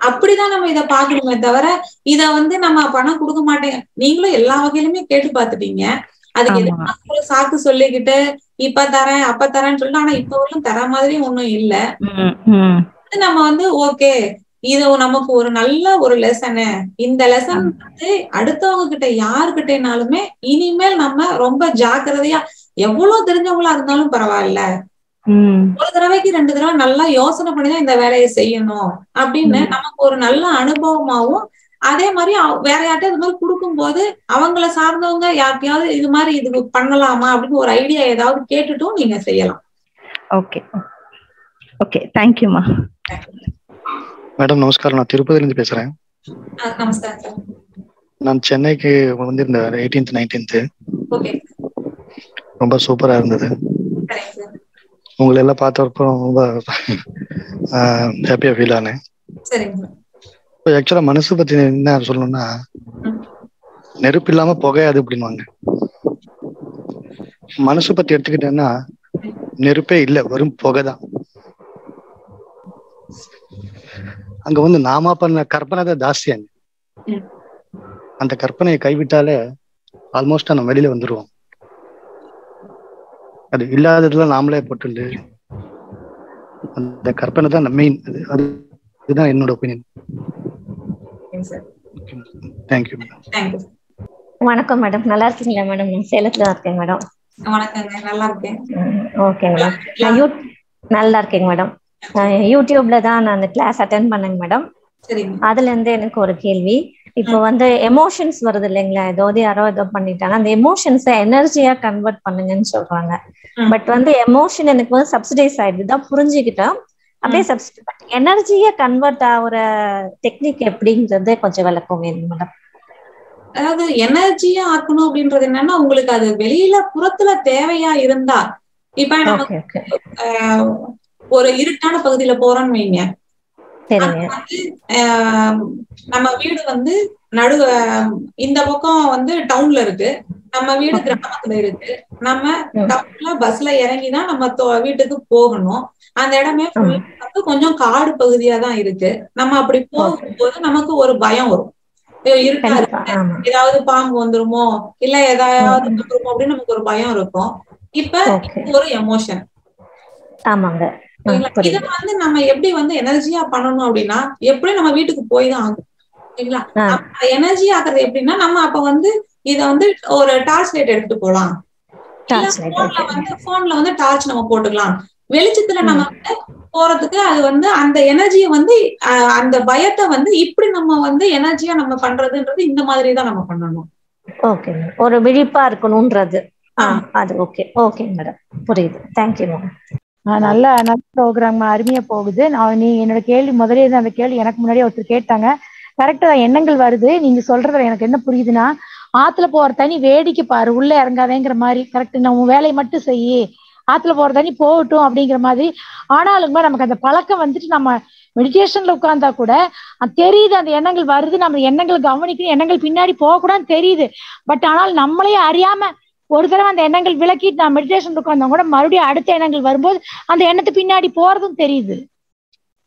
அப்படிதான் நம்ம இத பாக்கணுமே தவிர இத வந்து நம்ம பணம் கொடுக்க மாட்டேங்க. நீங்களும் எல்லா வகையிலுமே கேட்டு பாத்துட்டீங்க அதுக்கு ஒரு சாக்கு சொல்லிக்கிட்டு இப்ப தரேன் அப்ப தரேன்னு சொல்லிட்டு ஆனா இப்ப வரலும் தர மாதிரி ஒண்ணும் இல்ல. நம்ம வந்து ஓகே இது நமக்கு ஒரு நல்ல ஒரு லெசனு இந்த லெசன் வந்து அடுத்தவங்க கிட்ட யாருக்கிட்டனாலுமே இனிமேல் நம்ம ரொம்ப ஜாக்கிரதையா எவ்வளவு தெரிஞ்சவங்களா இருந்தாலும் பரவாயில்ல. ஒரு தடவைக்கு ரெண்டு தடவை நல்லா யோசனை பண்ணிதான் இந்த வேலையை செய்யணும் அப்படின்னு. நமக்கு ஒரு நல்ல அனுபவமாவும் அதே மாதிரி அவ- வேற யார்கிட்ட இது மாதிரி கொடுக்கும்போது அவங்கள சார்ந்தவங்க யார்கிட்டயாவது இது மாதிரி இது பண்ணலாமா அப்படின்னு ஒரு ஐடியா ஏதாவது கேட்டுட்டும் நீங்க செய்யலாம். ஓகே ஓகே தேங்க்யூமா மேடம் நமஸ்காரம். நான் திருப்பதில இருந்து பேசுறேன் நான் சென்னைக்கு வந்திருந்தேன் எயிட்டீன்த் நைன்டீன்த் ஓகே ரொம்ப சூப்பரா இருந்தது. உங்களை எல்லாம் பார்த்தப்போ ரொம்ப ஹாப்பியா ஃபீல் ஆனேன். இப்போ ஆக்சுவலா மனசு பத்தி என்ன சொல்லணும்னா நெருப்பு இல்லாம புகையாது அப்படின்வாங்க மனசு பத்தி எடுத்துக்கிட்டேன்னா நெருப்பே இல்லை வெறும் புகை தான். அங்க வந்து நாம பண்ண கற்பனை தான் ஜாஸ்தியாங்க அந்த கற்பனையை கைவிட்டாலே ஆல்மோஸ்ட் நம்ம வெளியில வந்துருவோம். அது இல்லாததுல நாமளே போட்டுண்டு அந்த கற்பனை தான் மெயின் அது அதுதான் இதுதான் என்னோட ஒப்பீனியன் சரிங்க sir. Thank you thank you வணக்கம் மேடம். நல்லா இருக்கீங்களா மேடம்? நான் சேலத்துல இருக்கேன் மேடம். வணக்கங்க. நல்லா இருக்கேன். Okay madam. நான் யூ நல்லா இருக்கேங்க மேடம். யூடியூப்ல தான் நான் அந்த கிளாஸ் அட்டன் பண்ணேங்க மேடம். அதுல இருந்து எனக்கு ஒரு கேள்வி. இப்போ வந்து எமோஷன்ஸ் வருது இல்லைங்களா? ஏதாவது யாரோ ஏதோ பண்ணிட்டாங்க. அந்த எமோஷன்ஸை எனர்ஜியா கன்வெர்ட் பண்ணுங்கன்னு சொல்றாங்க. பட் வந்து எமோஷன் எனக்கு வந்து சப்சிடைஸ் ஆயிடுது தான் புரிஞ்சுக்கிட்டேன். அப்படியே சப்சிடி எனர்ஜியா கன்வெர்ட் ஆகுற டெக்னிக் எப்படிங்கிறது கொஞ்சம் விளக்கம் வேணும் மேடம் அதாவது எனர்ஜியா ஆக்கணும் அப்படின்றது என்னன்னா உங்களுக்கு அது வெளியில புறத்துல தேவையா இருந்தா இப்ப நமக்கு ஒரு இருட்டான பகுதியில போறோம்னு வைங்க. நம்ம வீடு வந்து நடு இந்த பக்கம் வந்து டவுன்ல இருக்கு. நம்ம வீடு கிராமத்துல இருக்கு. நம்ம. டவுன்ல பஸ்ல இறங்கிதான் நம்ம வீட்டுக்கு போகணும். அந்த இடமே வந்து கொஞ்சம் காடு பகுதியா தான் இருக்கு. நம்ம அப்படி போகும்போது நமக்கு ஒரு பயம் வரும். இருக்கு. ஏதாவது பாம்பு வந்துருமோ? இல்ல ஏதாவது வந்துருமோ? அப்படின்னு நமக்கு ஒரு பயம் இருக்கும். இப்ப ஒரு எமோஷன் ஆமாங்க. இத வந்து நம்ம எப்படி வந்து எனர்ஜியா பண்ணணும் அப்படின்னா எப்படி நம்ம வீட்டுக்கு போய் தான் ஆகும் சரிங்களா. எனர்ஜி ஆக்குறது எப்படின்னா நம்ம அப்ப வந்து இத வந்து ஒரு டார்ச் லைட் எடுத்துட்டு போலாம் வந்து போன்ல வந்து டார்ச் நம்ம போட்டுக்கலாம். வெளிச்சத்துல நம்ம வந்து போறதுக்கு அது வந்து அந்த எனர்ஜியை வந்து அந்த பயத்தை வந்து இப்படி நம்ம வந்து எனர்ஜியா நம்ம பண்றதுன்றது இந்த மாதிரி தான் நம்ம பண்ணணும். ஓகே ஒரு விழிப்பா இருக்கணும்ன்றது. அது ஓகே ஓகே மேடம் புரியுது. தேங்க்யூ மேடம் ஆஹ் நல்ல நல்ல ப்ரோக்ராம் அருமையா போகுது. நான் நீ என்னோட கேள்வி முதலே அந்த கேள்வி எனக்கு முன்னாடியே ஒருத்தர் கேட்டாங்க. கரெக்டா எண்ணங்கள் வருது? நீங்க சொல்றதுல எனக்கு என்ன புரியுதுன்னா ஆத்துல போற தண்ணி வேடிக்கை பாரு உள்ள இறங்காதேங்கிற மாதிரி. கரெக்ட் நான் உன் வேலையை மட்டும் செய்யி. ஆத்துல போற தண்ணி போகட்டும் அப்படிங்கிற மாதிரி. ஆனாலுமே நமக்கு அந்த பழக்கம் வந்துட்டு நம்ம மெடிடேஷன்ல உட்கார்ந்தா கூட தெரியுது அந்த எண்ணங்கள் வருது நம்ம எண்ணங்கள் கவனிக்கணும் எண்ணங்கள் பின்னாடி போகக்கூடாதுன்னு தெரியுது. பட் ஆனால் நம்மளே அறியாம ஒரு தடவை அந்த எண்ணங்கள் விளக்கிட்டு நான் மெடிடேஷன் உட்கார்ந்தா கூட மறுபடியும் அடுத்த எண்ணங்கள் வரும்போது அந்த எண்ணத்து பின்னாடி போறதும் தெரியுது.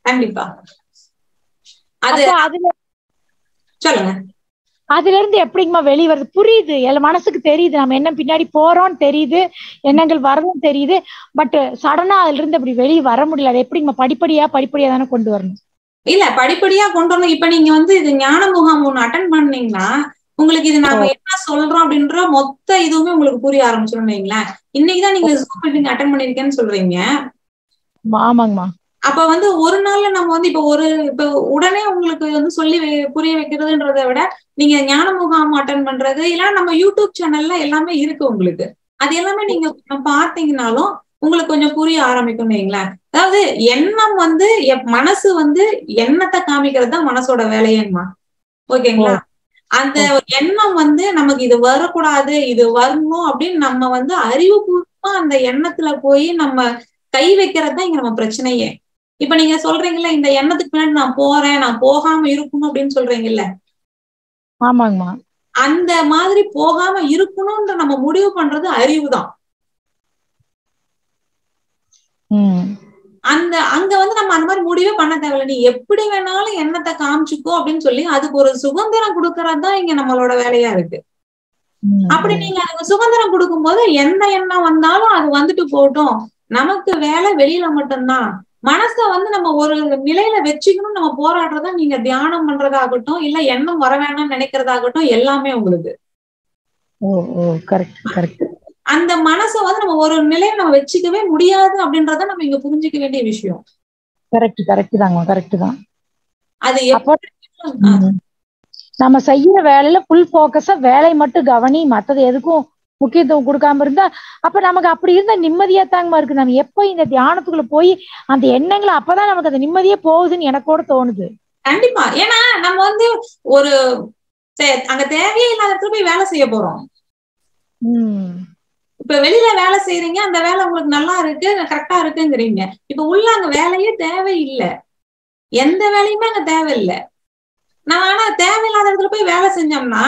கண்டிப்பா. அது அதுல சொல்லுங்க. அதுல இருந்து எப்படிங்கம்மா வெளிய வருது? புரியுது. எல்லாம் மனசுக்கு தெரியுது. நம்ம என்ன பின்னாடி போறோம்னு தெரியுது. எண்ணங்கள் வரதும் தெரியுது. பட் சடனா அதுல இருந்து அப்படி வெளியே வர முடியல. அது எப்படிங்கம்மா? படிப்படியா படிப்படியா தானே கொண்டு வரணும். இல்ல படிப்படியா கொண்டு வரணும். இப்ப நீங்க வந்து இது ஞான முகாம் ஒண்ணு அட்டன் பண்ணீங்கன்னா உங்களுக்கு இது நாம என்ன சொல்றோம் அப்படின்ற மொத்த இதுவுமே உங்களுக்கு புரிய ஆரம்பிச்சிடும் வைங்களேன். இன்னைக்குதான் நீங்க ஜூம் மீட்டிங் அட்டன் பண்ணிருக்கேன்னு சொல்றீங்க. ஆமாங்கம்மா. அப்ப வந்து ஒரு நாள்ல நம்ம வந்து இப்ப ஒரு இப்ப உடனே உங்களுக்கு வந்து சொல்லி புரிய வைக்கிறதுன்றதை விட நீங்க ஞான முகாம் அட்டன் பண்றது இல்லைன்னா நம்ம யூடியூப் சேனல்ல எல்லாமே இருக்கு உங்களுக்கு. அது எல்லாமே நீங்க கொஞ்சம் பார்த்தீங்கன்னாலும் உங்களுக்கு கொஞ்சம் புரிய ஆரம்பிக்கும் வைங்களேன். அதாவது எண்ணம் வந்து மனசு வந்து எண்ணத்தை காமிக்கிறது தான் மனசோட வேலையேம்மா. ஓகேங்களா? அந்த எண்ணம் வந்து நமக்கு இது வரக்கூடாது இது வரணும் அப்படின்னு நம்ம வந்து அறிவுபூர்வமா அந்த எண்ணத்துல போய் நம்ம கை வைக்கிறது தான் இங்க நம்ம பிரச்சனையே. இப்ப நீங்க சொல்றீங்கல்ல இந்த எண்ணத்துக்கு பின்னாடி நான் போறேன் நான் போகாம இருக்கணும் அப்படின்னு சொல்றீங்கல்ல. ஆமாங்கம்மா. அந்த மாதிரி போகாம இருக்கணும்ன்ற நம்ம முடிவு பண்றது அறிவு தான் உம் அந்த அங்க வந்து நம்ம அந்த மாதிரி முடிவே பண்ண தேவையில்ல. நீ எப்படி வேணாலும் எண்ணத்தை காமிச்சுக்கோ அப்படின்னு சொல்லி அதுக்கு ஒரு சுதந்திரம் கொடுக்கறது தான் இங்க நம்மளோட வேலையா இருக்கு. அப்படி நீங்க அதுக்கு சுதந்திரம் கொடுக்கும்போது எந்த எண்ணம் வந்தாலும் அது வந்துட்டு போகட்டும். நமக்கு வேலை வெளியில மட்டும்தான். மனச வந்து நம்ம ஒரு நிலையில வச்சுக்கணும் நம்ம போராடுறதா நீங்க தியானம் பண்றதாகட்டும் இல்ல எண்ணம் வர வேணாம்னு நினைக்கிறதாகட்டும் எல்லாமே உங்களுக்கு அந்த மனசை வந்து நம்ம ஒரு நிலையில நம்ம வச்சுக்கவே முடியாது அப்படின்றத நம்ம இங்க புரிஞ்சுக்க வேண்டிய விஷயம். கரெக்ட் கரெக்ட் தாங்க கரெக்ட் தான். அது. நம்ம செய்யற வேலையில ஃபுல் போக்கஸா வேலையை மட்டும் கவனி மத்தது எதுக்கும் முக்கியத்துவம் கொடுக்காம இருந்தா அப்ப நமக்கு அப்படி இருந்தா நிம்மதியா தாங்கம்மா இருக்கு. நம்ம எப்ப இந்த தியானத்துக்குள்ள போய் அந்த எண்ணங்களை அப்பதான் நமக்கு அந்த நிம்மதியே போகுதுன்னு எனக்கோட தோணுது. கண்டிப்பா. ஏன்னா நம்ம வந்து ஒரு அங்க தேவையே இல்லாத இடத்துல போய் வேலை செய்ய போறோம். இப்ப வெளியில வேலை செய்யறீங்க அந்த வேலை உங்களுக்கு நல்லா இருக்கு கரெக்டா இருக்குங்கிறீங்க. இப்ப உள்ள அங்க வேலையே தேவையில்லை. எந்த வேலையுமே அங்க தேவையில்லை. நான் ஆனா தேவையில்லாத இடத்துல போய் வேலை செஞ்சோம்னா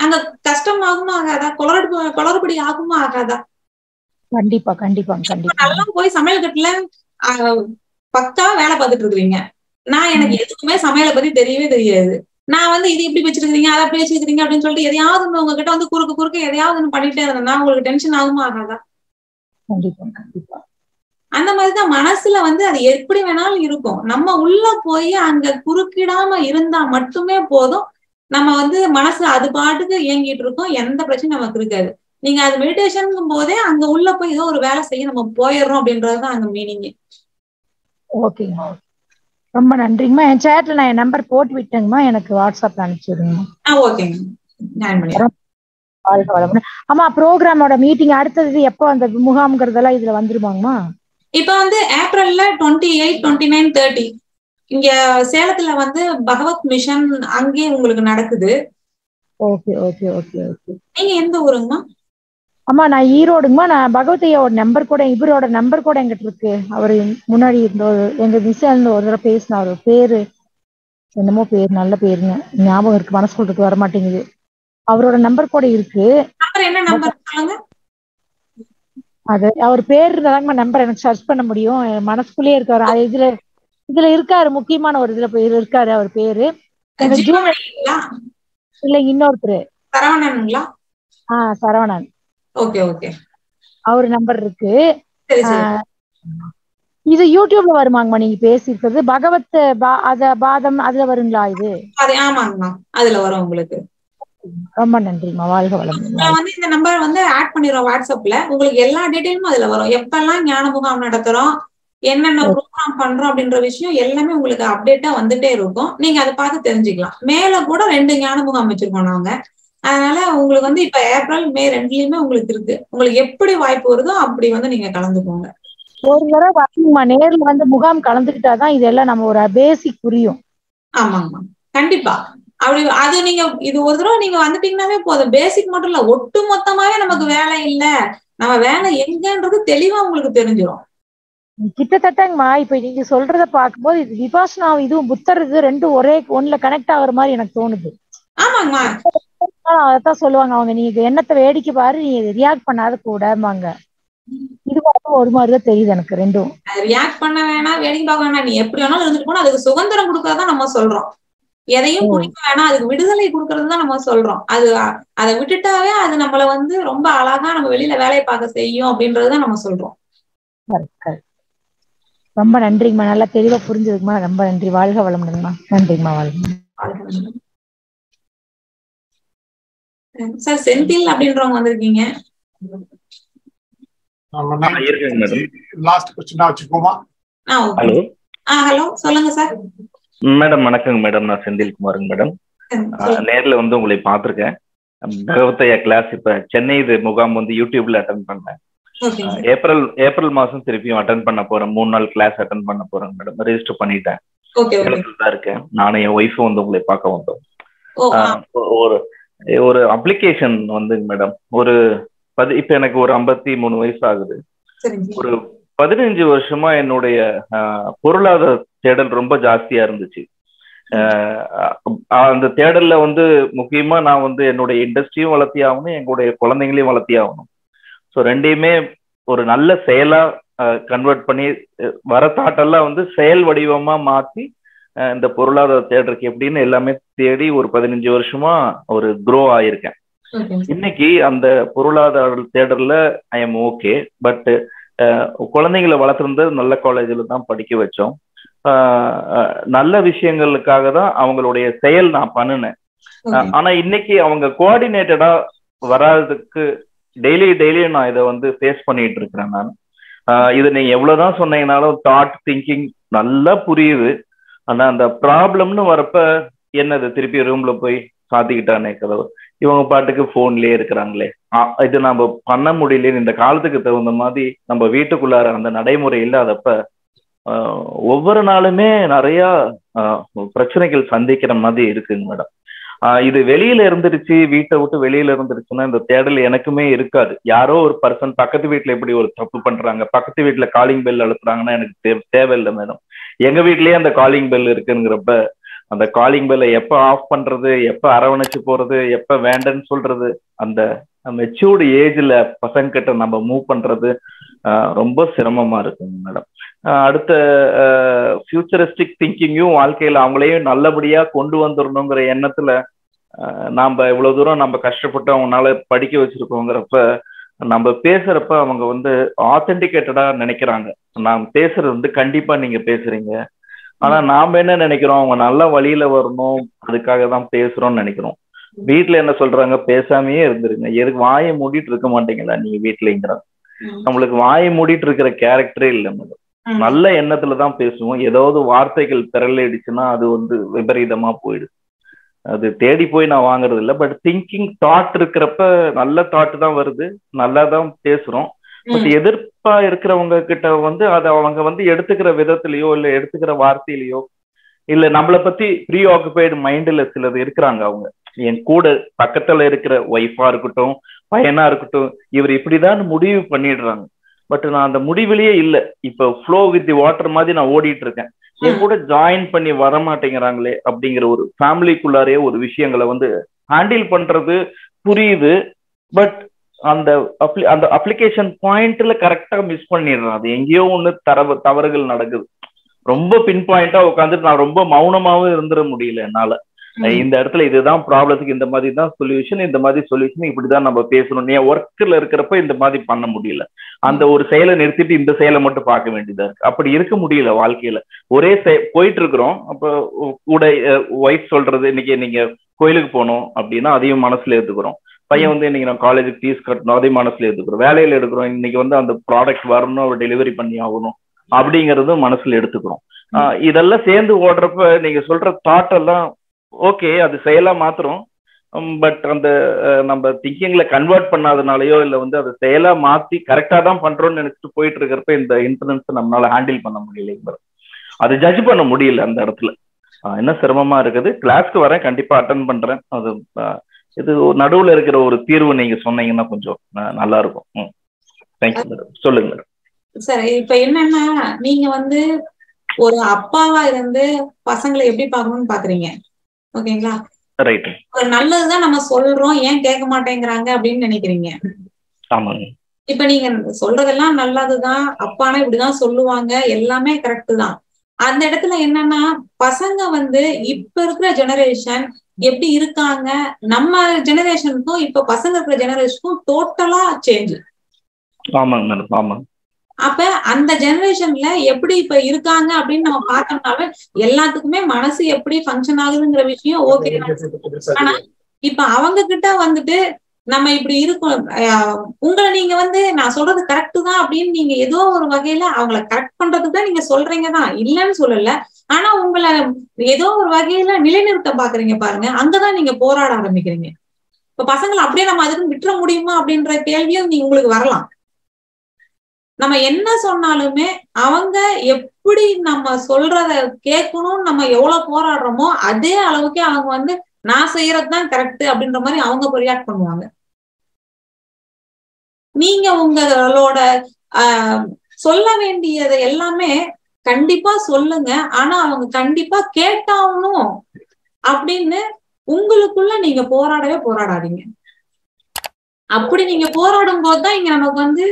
அங்க கஷ்டம் ஆகுமா ஆகாதா? குளறுபடி குளறுபடி ஆகுமா ஆகாதா? கண்டிப்பா கண்டிப்பா கண்டிப்பா. நல்லா போய் சமையல் கட்டுல பக்கா வேலை பார்த்துட்டு இருக்கிறீங்க நான் எனக்கு எதுவுமே சமையலை பத்தி தெரியவே தெரியாது. நான் வந்து இது இப்படி வச்சிருக்கீங்க அதை அப்படி வச்சிருக்கீங்க அப்படின்னு சொல்லிட்டு எதையாவது ஒண்ணு உங்ககிட்ட வந்து குறுக்கு குறுக்க எதையாவது ஒண்ணு பண்ணிட்டே இருந்தேன்னா உங்களுக்கு டென்ஷன் ஆகுமா ஆகாதா? கண்டிப்பா கண்டிப்பா. அந்த மாதிரிதான் மனசுல வந்து அது எப்படி வேணாலும் இருக்கும். நம்ம உள்ள போய் அங்க குறுக்கிடாம இருந்தா மட்டுமே போதும். நம்ம வந்து மனசு அது பாட்டுக்கு இயங்கிட்டு இருக்கோம் எந்த பிரச்சனையும் நமக்கு இருக்காது. நீங்க அது மெடிடேஷன் போதே அங்க உள்ள போய் ஏதோ ஒரு வேலை செய்ய நம்ம போயிடுறோம் அப்படின்றதுதான் அங்க மீனிங் ஓகேங்கம்மா ரொம்ப நன்றிங்கம்மா. என் சேட்ல நான் என் நம்பர் போட்டு விட்டேங்கம்மா. எனக்கு வாட்ஸ்அப்ல அனுப்பிச்சு விடுங்கம்மா ஆ ஓகேங்க ஆமா ப்ரோக்ராமோட மீட்டிங் அடுத்தது எப்போ அந்த முகாம்ங்கிறதெல்லாம் இதுல வந்துருமாங்கம்மா? இப்ப வந்து ஏப்ரல்ல twenty eight twenty nine thirty இங்க சேலத்துல வந்து பகவத் மிஷன் அங்கேயே உங்களுக்கு நடக்குது. Okay okay okay okay. நீங்க எந்த ஊருங்கம்மா அம்மா நான் ஈரோடுங்கம்மா. நான் பகவதையோட நம்பர் கூட இவரோட நம்பர் கூட எங்கிட்ட இருக்கு. அவர் முன்னாடி இருந்த ஒரு எங்க மிஸ் இருந்து ஒரு தடவை பேசின அவர் பேரு என்னமோ பேர் நல்ல பேருங்க. ஞாபகம் இருக்கு மனசுக்குள்ள இருக்கு வர மாட்டேங்குது. அவரோட நம்பர் கூட இருக்கு. என்ன நம்பர் அது அவர் பேர் இருந்தாங்க நம்பர் எனக்கு சர்ச் பண்ண முடியும். மனசுக்குள்ளேயே இருக்காரு இதுல இதுல இருக்காரு முக்கியமான ஒரு இதுல பேர் இருக்காரு அவர் பேரு. இல்ல இன்னொருத்தர். சரவணனுங்களா? ஆஹ் சரவணன். Okay okay. அவர் நம்பர் இருக்கு. இது யூடியூப்ல வருமாங்கம்மா நீங்க பேசியிருக்கிறது. பகவத் பா- அத பாதம் அதுல வருங்களா இது? ஆமாங்கம்மா. அதுல வரும் உங்களுக்கு. ரொம்ப நன்றிம்மா. வாழ்க வளம் நான் வந்து இந்த நம்பர் வந்து ஆட் பண்ணிடுறோம் வாட்ஸ்அப்ல உங்களுக்கு எல்லா டீடைலும் அதுல வரும். எப்பெல்லாம் ஞான முகாம் நடத்துறோம் என்னென்ன ப்ரோக்ராம் பண்றோம் அப்படின்ற விஷயம் எல்லாமே உங்களுக்கு அப்டேட்டா வந்துட்டே இருக்கும். நீங்க அதை பார்த்து தெரிஞ்சுக்கலாம். மேல கூட ரெண்டு ஞான முகாம் வச்சிருக்கோம் நாங்க. அதனால உங்களுக்கு வந்து இப்ப ஏப்ரல் மே ரெண்டுலயுமே உங்களுக்கு இருக்கு. உங்களுக்கு எப்படி வாய்ப்பு வருதோ அப்படி வந்து நீங்க கலந்துக்கோங்க. ஒரு தடவை வரணுங்கம்மா நேர்ல வந்து முகாம் கலந்துக்கிட்டாதான் இதெல்லாம் நம்ம ஒரு பேசிக் புரியும். ஆமாங்கம்மா கண்டிப்பா. அப்படி அது நீங்க இது ஒரு தடவை நீங்க வந்துட்டீங்கன்னாவே போதும். பேசிக் மட்டும் இல்ல. ஒட்டு மொத்தமாவே நமக்கு வேலை இல்ல. நம்ம வேலை எங்கன்றது தெளிவா உங்களுக்கு தெரிஞ்சிடும் கிட்டத்தட்டங்கம்மா இப்ப நீங்க சொல்றத பார்க்கும்போது இது விபாசனா இதுவும் புத்தர் இது ரெண்டும் ஒரே ஒண்ணுல கனெக்ட் ஆகுற மாதிரி எனக்கு தோணுது. அதைத்தான் சொல்லுவாங்க அவங்க. நீங்க எண்ணத்தை வேடிக்கை பாரு நீ ரியாக்ட் பண்ணாத கூடம்பாங்க. இது ஒரு மாதிரிதான் தெரியுது எனக்கு ரெண்டும். ரியாக்ட் பண்ண வேணாம் வேடிக்கை பார்க்க வேணாம். நீ எப்படி வேணாலும் இருந்துட்டு போனா அதுக்கு சுதந்திரம் கொடுக்கறதா நம்ம சொல்றோம். எதையும். குடிக்க வேணாம் அதுக்கு விடுதலை கொடுக்கறது தான் நம்ம சொல்றோம். அது அதை விட்டுட்டாவே அது நம்மள வந்து ரொம்ப அழகா நம்ம வெளியில வேலையை பார்க்க செய்யும் அப்படின்றதுதான் நம்ம சொல்றோம். ரொம்ப நன்றிங்கம்மா. நல்லா தெளிவா புரிஞ்சதுக்குமா ரொம்ப நன்றி. வாழ்க வளமுடன்மா. நன்றிங்கம்மா வாழ்க சார் செந்தில் அப்படின்றவங்க வந்திருக்கீங்க. மேடம். சொல்லுங்க சார். மேடம் வணக்கங்க மேடம். நான் செந்தில்குமாருங்க மேடம். சொல்லுங்க. நேர்ல வந்து உங்களை பார்த்திருக்கேன். பகவத்தையா கிளாஸ் இப்ப சென்னை இது முகாம் வந்து யூடியூப்ல அட்டன் பண்ணேன். ஏப்ரல் ஏப்ரல் மாசம் திருப்பியும் அட்டன் பண்ண போறேன். மூணு நாள் கிளாஸ் அட்டன் பண்ண போறேன் மேடம் ரெஜிஸ்டர் பண்ணிட்டேன். தான் இருக்கேன். நானும் என் ஒய்ஃபும் வந்து உங்களை பார்க்க வந்தோம். ஒரு ஒரு அப்ளிகேஷன் வந்துங்க மேடம் ஒரு பதி இப்ப எனக்கு ஒரு ஐம்பத்தி மூணு வயசு ஆகுது. ஒரு பதினஞ்சு வருஷமா என்னுடைய பொருளாதார தேடல் ரொம்ப ஜாஸ்தியா இருந்துச்சு. அந்த தேடல்ல வந்து முக்கியமா நான் வந்து என்னுடைய இண்டஸ்ட்ரியும் வளர்த்தி ஆகணும் எங்களுடைய குழந்தைங்களையும் வளர்த்தி ஆகணும் ஸோ ரெண்டையுமே ஒரு நல்ல செயலா கன்வெர்ட் பண்ணி வர தாட்டெல்லாம் வந்து செயல் வடிவமா மாத்தி இந்த பொருளாதார தேடலுக்கு எப்படின்னு எல்லாமே தேடி ஒரு பதினஞ்சு வருஷமா ஒரு க்ரோ ஆயிருக்கேன். இன்னைக்கு அந்த பொருளாதார தேடல்ல ஐ எம் ஓகே பட் குழந்தைங்களை வளர்த்துருந்தது நல்ல காலேஜில் தான் படிக்க வச்சோம். நல்ல விஷயங்களுக்காக தான் அவங்களுடைய செயல் நான் பண்ணினேன். ஆனா இன்னைக்கு அவங்க கோஆர்டினேட்டடா வராததுக்கு டெய்லி டெய்லி நான் இதை வந்து ஃபேஸ் பண்ணிட்டு இருக்கிறேன் நான். ஆஹ் இது நீங்க எவ்வளவுதான் சொன்னீங்கனாலும் தாட் திங்கிங் நல்லா புரியுது. ஆனா அந்த ப்ராப்ளம்னு வரப்ப என்னது? திருப்பி ரூம்ல போய் சாத்திக்கிட்டானே கதவு. இவங்க பாட்டுக்கு போன்லயே இருக்கிறாங்களே. இது நம்ம பண்ண முடியலன்னு இந்த காலத்துக்கு தகுந்த மாதிரி நம்ம வீட்டுக்குள்ளார அந்த நடைமுறை இல்லாதப்ப ஆஹ் ஒவ்வொரு நாளுமே நிறைய ஆஹ் பிரச்சனைகள் சந்திக்கிற மாதிரி இருக்குங்க மேடம். இது வெளியில இருந்துருச்சு வீட்டை விட்டு வெளியில இருந்துருச்சுன்னா இந்த தேடல் எனக்குமே இருக்காது. யாரோ ஒரு பர்சன் பக்கத்து வீட்டுல எப்படி ஒரு தப்பு பண்றாங்க பக்கத்து வீட்டுல காலிங் பெல் அழுத்துறாங்கன்னா எனக்கு தே- தேவையில்லை மேடம் எங்க வீட்லயே அந்த காலிங் பெல் இருக்குங்கிறப்ப அந்த காலிங் பெல்லை எப்ப ஆஃப் பண்றது எப்ப அரவணைச்சு போறது எப்ப வேண்டன்னு சொல்றது அந்த மெச்சூர்டு ஏஜ்ல பசங்க கிட்ட நம்ம மூவ் பண்றது ரொம்ப சிரமமா இருக்குங்க மேடம் அடுத்த ஃபியூச்சரிஸ்டிக் திங்கிங்கும் வாழ்க்கையில அவங்களையும் நல்லபடியா கொண்டு வந்துடணுங்கிற எண்ணத்துல ஆஹ் நாம இவ்வளவு தூரம் நம்ம கஷ்டப்பட்டு அவங்களால படிக்க வச்சிருக்கோங்கிறப்ப நம்ம பேசுறப்ப அவங்க வந்து ஆத்தென்டிகேட்டடா நினைக்கிறாங்க. நாம் பேசுறது வந்து கண்டிப்பா நீங்க பேசுறீங்க. ஆனா நாம என்ன நினைக்கிறோம்? அவங்க நல்ல வழியில வரணும் அதுக்காக தான் பேசுறோம்னு நினைக்கிறோம். வீட்ல என்ன சொல்றாங்க? பேசாமயே இருந்துருங்க. எதுக்கு வாயை மூடிட்டு இருக்க மாட்டீங்களா நீங்க வீட்லங்கிறாங்க நம்மளுக்கு வாயை மூடிட்டு இருக்கிற கேரக்டரே இல்லை மேடம். நல்ல எண்ணத்துல தான் பேசுவோம். ஏதாவது வார்த்தைகள் திரளிடுச்சுன்னா அது வந்து விபரீதமா போயிடுது அது தேடி போய் நான் வாங்குறது இல்லை. பட் திங்கிங் தாட் இருக்கிறப்ப நல்ல தாட் தான் வருது. நல்லா தான் பேசுறோம். பட் எதிர்ப்பா இருக்கிறவங்க கிட்ட வந்து அதை அவங்க வந்து எடுத்துக்கிற விதத்திலயோ இல்ல எடுத்துக்கிற வார்த்தையிலயோ இல்ல நம்மளை பத்தி ப்ரீ ஆக்குபைடு மைண்ட்ல சிலது இருக்கிறாங்க அவங்க. என் கூட பக்கத்துல இருக்கிற ஒய்ஃபா இருக்கட்டும் பையனா இருக்கட்டும் இவர் இப்படிதான் முடிவு பண்ணிடுறாங்க. பட் நான் அந்த முடிவிலேயே இல்ல. இப்ப ஃப்ளோ வித் தி வாட்டர் மாதிரி நான் ஓடிட்டு இருக்கேன். என் கூட ஜாயின் பண்ணி வர மாட்டேங்கிறாங்களே அப்படிங்கிற ஒரு ஃபேமிலிக்குள்ளாரே ஒரு விஷயங்களை வந்து ஹேண்டில் பண்றது புரியுது. பட் அந்த அந்த அப்ளிகேஷன் பாயிண்ட்ல கரெக்டா மிஸ் பண்ணிடுறேன். அது எங்கேயோ ஒண்ணு தரவு தவறுகள் நடக்குது. ரொம்ப பின் பாயிண்டா உட்காந்துட்டு நான் ரொம்ப மௌனமாவும் இருந்துட முடியல என்னால. இந்த இடத்துல இதுதான் ப்ராப்ளத்துக்கு இந்த மாதிரி தான் சொல்யூஷன் இந்த மாதிரி சொல்யூஷன் இப்படிதான் நம்ம பேசணும். நீ ஒர்க்ல இருக்கிறப்ப இந்த மாதிரி பண்ண முடியல. அந்த ஒரு செயலை நிறுத்திட்டு இந்த செயலை மட்டும் பார்க்க வேண்டியதா இருக்கு. அப்படி இருக்க முடியல வாழ்க்கையில. ஒரே போயிட்டு இருக்கிறோம். அப்போ கூட ஒய்ஃப் சொல்றது இன்னைக்கு நீங்க கோயிலுக்கு போகணும் அப்படின்னா அதையும் மனசுல எடுத்துக்கிறோம் பையன் வந்து இன்னைக்கு நான் காலேஜுக்கு ஃபீஸ் கட்டணும் அதையும் மனசுல எடுத்துக்கிறோம் வேலையில எடுக்கிறோம். இன்னைக்கு வந்து அந்த ப்ராடக்ட் வரணும் அவர் டெலிவரி பண்ணி ஆகணும் அப்படிங்கறதும் மனசுல எடுத்துக்கிறோம். இதெல்லாம் சேர்ந்து ஓடுறப்ப நீங்க சொல்ற தாட் எல்லாம் ஓகே அது செயலா மாத்துறோம். பட் அந்த நம்ம திங்கிங்ல கன்வெர்ட் பண்ணாதனாலயோ இல்ல வந்து அதை செயலா மாத்தி கரெக்டா தான் பண்றோம்னு நினைச்சிட்டு போயிட்டு இருக்கிறப்ப இந்த இன்சிடென்ட்ஸ் நம்மளால ஹேண்டில் பண்ண முடியல அது ஜட்ஜ் பண்ண முடியல அந்த இடத்துல. என்ன சிரமமா இருக்குது? கிளாஸ்க்கு வரேன் கண்டிப்பா அட்டன் பண்றேன். அது இது ஒரு நடுவுல இருக்கிற ஒரு தீர்வு நீங்க சொன்னீங்கன்னா கொஞ்சம் நல்லா இருக்கும். தேங்க்யூ மேடம் சொல்லுங்க மேடம் சரி இப்ப என்னன்னா நீங்க வந்து ஒரு அப்பாவா இருந்து பசங்களை எப்படி பாக்கணும்னு பாக்குறீங்க? ஓகேங்களா? ரைட் ஒரு நல்லதுதான் நம்ம சொல்றோம் ஏன் கேட்க மாட்டேங்கிறாங்க அப்படின்னு நினைக்கிறீங்க? இப்ப நீங்க சொல்றதெல்லாம் நல்லதுதான் அப்பானா இப்படிதான் சொல்லுவாங்க எல்லாமே கரெக்ட் தான். அந்த இடத்துல என்னன்னா பசங்க வந்து இப்ப இருக்கிற ஜெனரேஷன் எப்படி இருக்காங்க நம்ம ஜெனரேஷனுக்கும் இப்ப பசங்க இருக்கிற ஜெனரேஷனுக்கும் டோட்டலா சேஞ்ச் ஆமாங்க மேடம் ஆமாங்க. அப்ப அந்த ஜெனரேஷன்ல எப்படி இப்ப இருக்காங்க அப்படின்னு நம்ம பார்த்தோம்னாவே எல்லாத்துக்குமே மனசு எப்படி ஃபங்க்ஷன் ஆகுதுங்கிற விஷயம் ஓகே ஆனா இப்ப அவங்க கிட்ட வந்துட்டு நம்ம இப்படி இருக்கோம். உங்களை நீங்க வந்து நான் சொல்றது கரெக்ட் தான் அப்படின்னு நீங்க ஏதோ ஒரு வகையில அவங்கள கரெக்ட் பண்றதுக்கு தான் நீங்க சொல்றீங்க தான். இல்லைன்னு சொல்லல. ஆனா உங்களை ஏதோ ஒரு வகையில நிலைநிறுத்த பாக்குறீங்க பாருங்க. அங்கதான் நீங்க போராட ஆரம்பிக்கிறீங்க. இப்ப பசங்களை அப்படியே நம்ம அதுக்கு விட்டுற முடியுமா அப்படின்ற கேள்வியும் நீ உங்களுக்கு வரலாம். நம்ம என்ன சொன்னாலுமே அவங்க எப்படி நம்ம சொல்றத கேட்கணும்னு நம்ம எவ்வளவு போராடுறோமோ அதே அளவுக்கு அவங்க வந்து நான் செய்யறதுதான் கரெக்ட் அப்படின்ற மாதிரி அவங்க ரியாக்ட் பண்ணுவாங்க. நீங்க உங்களோட ஆஹ் சொல்ல வேண்டியதை எல்லாமே கண்டிப்பா சொல்லுங்க. ஆனா அவங்க கண்டிப்பா கேட்டாகணும் அப்படின்னு உங்களுக்குள்ள நீங்க போராடவே போராடாதீங்க. அப்படி நீங்க போராடும் போதுதான் இங்க நமக்கு வந்து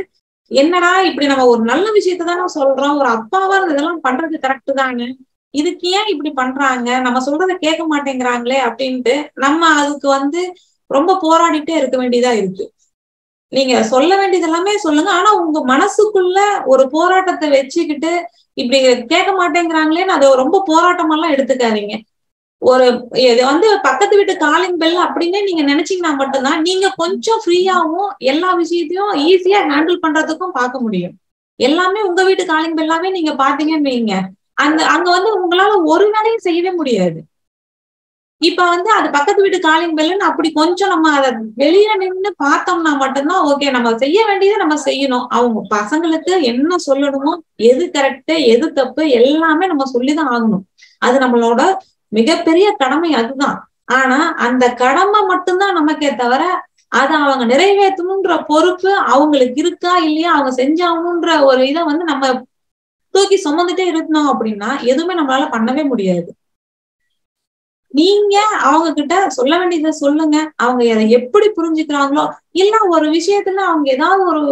என்னடா இப்படி நம்ம ஒரு நல்ல விஷயத்த தானே சொல்றோம்? ஒரு அப்பாவா இதெல்லாம் பண்றது கரெக்ட் தானே? இதுக்கு ஏன் இப்படி பண்றாங்க? நம்ம சொல்றதை கேட்க மாட்டேங்கிறாங்களே அப்படின்ட்டு நம்ம அதுக்கு வந்து ரொம்ப போராடிட்டே இருக்க வேண்டியதா இருக்கு. நீங்க சொல்ல வேண்டியது எல்லாமே சொல்லுங்க. ஆனா உங்க மனசுக்குள்ள ஒரு போராட்டத்தை வச்சுக்கிட்டு இப்படி கேட்க மாட்டேங்கிறாங்களேன்னு அதை ரொம்ப போராட்டமெல்லாம் எடுத்துக்காதீங்க. ஒரு இது வந்து பக்கத்து வீட்டு காலிங் பெல் அப்படின்னு நீங்க நினைச்சீங்கன்னா மட்டும்தான் நீங்க கொஞ்சம் ஃப்ரீயாவும் எல்லா விஷயத்தையும் ஈஸியா ஹேண்டில் பண்றதுக்கும் பார்க்க முடியும். எல்லாமே உங்க வீட்டு காலிங் பெல்லாமே நீங்க பாத்தீங்கன்னு வைங்க. அந்த அங்க வந்து உங்களால ஒரு வேலையும் செய்யவே முடியாது. இப்ப வந்து அது பக்கத்து வீட்டு காலிங் பெல்லுன்னு அப்படி கொஞ்சம் நம்ம அதை வெளியில நின்னு பார்த்தோம்னா மட்டும்தான் ஓகே நம்ம செய்ய வேண்டியதை நம்ம செய்யணும். அவங்க பசங்களுக்கு என்ன சொல்லணுமோ எது கரெக்ட் எது தப்பு எல்லாமே நம்ம சொல்லிதான் ஆகணும். அது நம்மளோட மிகப்பெரிய கடமை அதுதான். ஆனா அந்த கடமை மட்டும்தான் நமக்கே தவிர அதை அவங்க நிறைவேற்றணுன்ற பொறுப்பு அவங்களுக்கு இருக்கா இல்லையா அவங்க செஞ்சாகணுன்ற ஒரு இதை வந்து நம்ம தூக்கி சுமந்துட்டே இருந்தோம் அப்படின்னா எதுவுமே நம்மளால பண்ணவே முடியாது. நீங்க அவங்க கிட்ட சொல்ல வேண்டியதை சொல்லுங்க. அவங்க அதை எப்படி புரிஞ்சுக்கிறாங்களோ இல்ல ஒரு விஷயத்துல அவங்க ஏதாவது ஒரு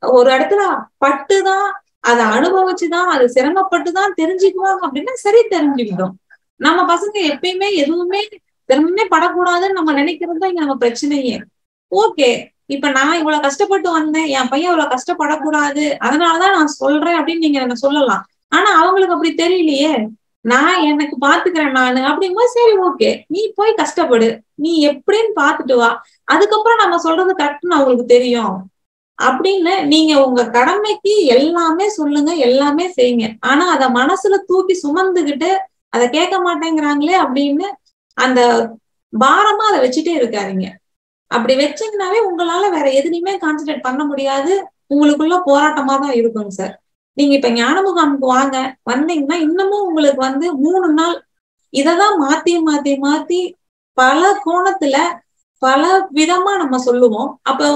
ஒரு இடத்துல பட்டுதான் அதை அனுபவிச்சுதான் அது சிரமப்பட்டுதான் தெரிஞ்சுக்குவாங்க அப்படின்னா சரி தெரிஞ்சுக்கிட்டோம் நம்ம பசங்க எப்பயுமே எதுவுமே சிரமமே படக்கூடாதுன்னு நம்ம நினைக்கிறது தான் இங்க நம்ம பிரச்சனையே. ஓகே இப்ப நான் இவ்வளவு கஷ்டப்பட்டு வந்தேன் என் பையன் இவ்வளவு கஷ்டப்படக்கூடாது அதனாலதான் நான் சொல்றேன் அப்படின்னு நீங்க என்ன சொல்லலாம். ஆனா அவங்களுக்கு அப்படி தெரியலையே. நான் எனக்கு பாத்துக்கிறேன் நானு அப்படிங்கும்போது சரி ஓகே. நீ போய் கஷ்டப்படு. நீ எப்படின்னு பாத்துட்டு வா. அதுக்கப்புறம் நம்ம சொல்றது கரெக்ட்னு அவங்களுக்கு தெரியும். அப்படின்னு நீங்க உங்க கடமைக்கு எல்லாமே சொல்லுங்க எல்லாமே செய்யுங்க. ஆனா அத மனசுல தூக்கி சுமந்துகிட்டு அதை கேட்க மாட்டேங்கிறாங்களே அப்படின்னு அந்த பாரமா அதை வச்சுட்டே இருக்காதீங்க. அப்படி வச்சீங்கன்னாவே உங்களால வேற எதுலையுமே கான்சென்ட்ரேட் பண்ண முடியாது. உங்களுக்குள்ள போராட்டமா தான் இருக்கும் சார் நீங்க இப்ப ஞான முகாமுக்கு வாங்க வந்தீங்கன்னா இன்னமும் உங்களுக்கு வந்து மூணு நாள் இததான் மாத்தி மாத்தி மாத்தி பல கோணத்துல பல விதமா நம்ம சொல்லுவோம். அப்போ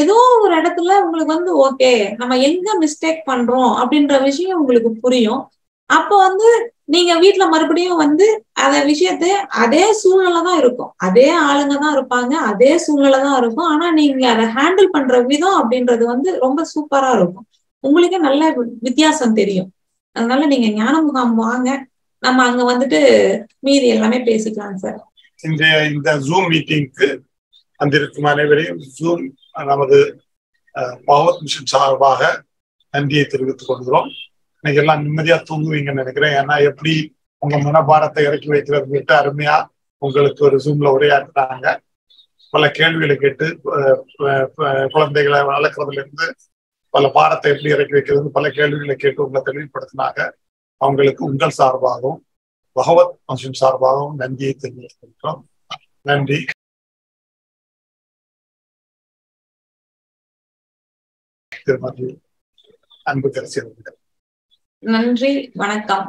ஏதோ ஒரு இடத்துல உங்களுக்கு வந்து ஓகே நம்ம எங்க மிஸ்டேக் பண்றோம்? அப்படின்ற விஷயம் உங்களுக்கு புரியும். அப்போ வந்து நீங்க வீட்டுல மறுபடியும் வந்து அத விஷயத்த அதே சூழ்நிலை தான் இருக்கும். அதே ஆளுங்க தான் இருப்பாங்க அதே சூழ்நிலை தான் இருக்கும். ஆனா நீங்க அதை ஹேண்டில் பண்ற விதம் அப்படின்றது வந்து ரொம்ப சூப்பரா இருக்கும். உங்களுக்கே நல்ல வித்தியாசம் தெரியும். அதனால நீங்க ஞான முகாம் வாங்க. நம்ம அங்க வந்துட்டு மீதி எல்லாமே பேசிக்கலாம் சார். இன்றைய இந்த ஜூம் மீட்டிங்க்கு வந்திருக்கும் அனைவரையும் ஜூம் நமது பகவத் மிஷன் சார்பாக நன்றியை தெரிவித்துக் கொள்கிறோம். இன்னைக்கு எல்லாம் நிம்மதியா தூங்குவீங்கன்னு நினைக்கிறேன். ஏன்னா எப்படி உங்க மனபாரத்தை இறக்கி வைக்கிறது அருமையா உங்களுக்கு ஒரு ஜூம்ல உரையாடுறாங்க பல கேள்விகளை கேட்டு குழந்தைகளை வளர்க்கறதுல இருந்து பல பாடத்தை எப்படி இறக்கி வைக்கிறது பல கேள்விகளை கேட்டு உங்களை தெளிவுபடுத்தினாங்க. அவங்களுக்கு உங்கள் சார்பாகவும் பகவத் மிஷன் சார்பாகவும் நன்றியை தெரிவித்திருக்கிறோம் நன்றி. திருமதி அன்பு கரசி நன்றி வணக்கம்.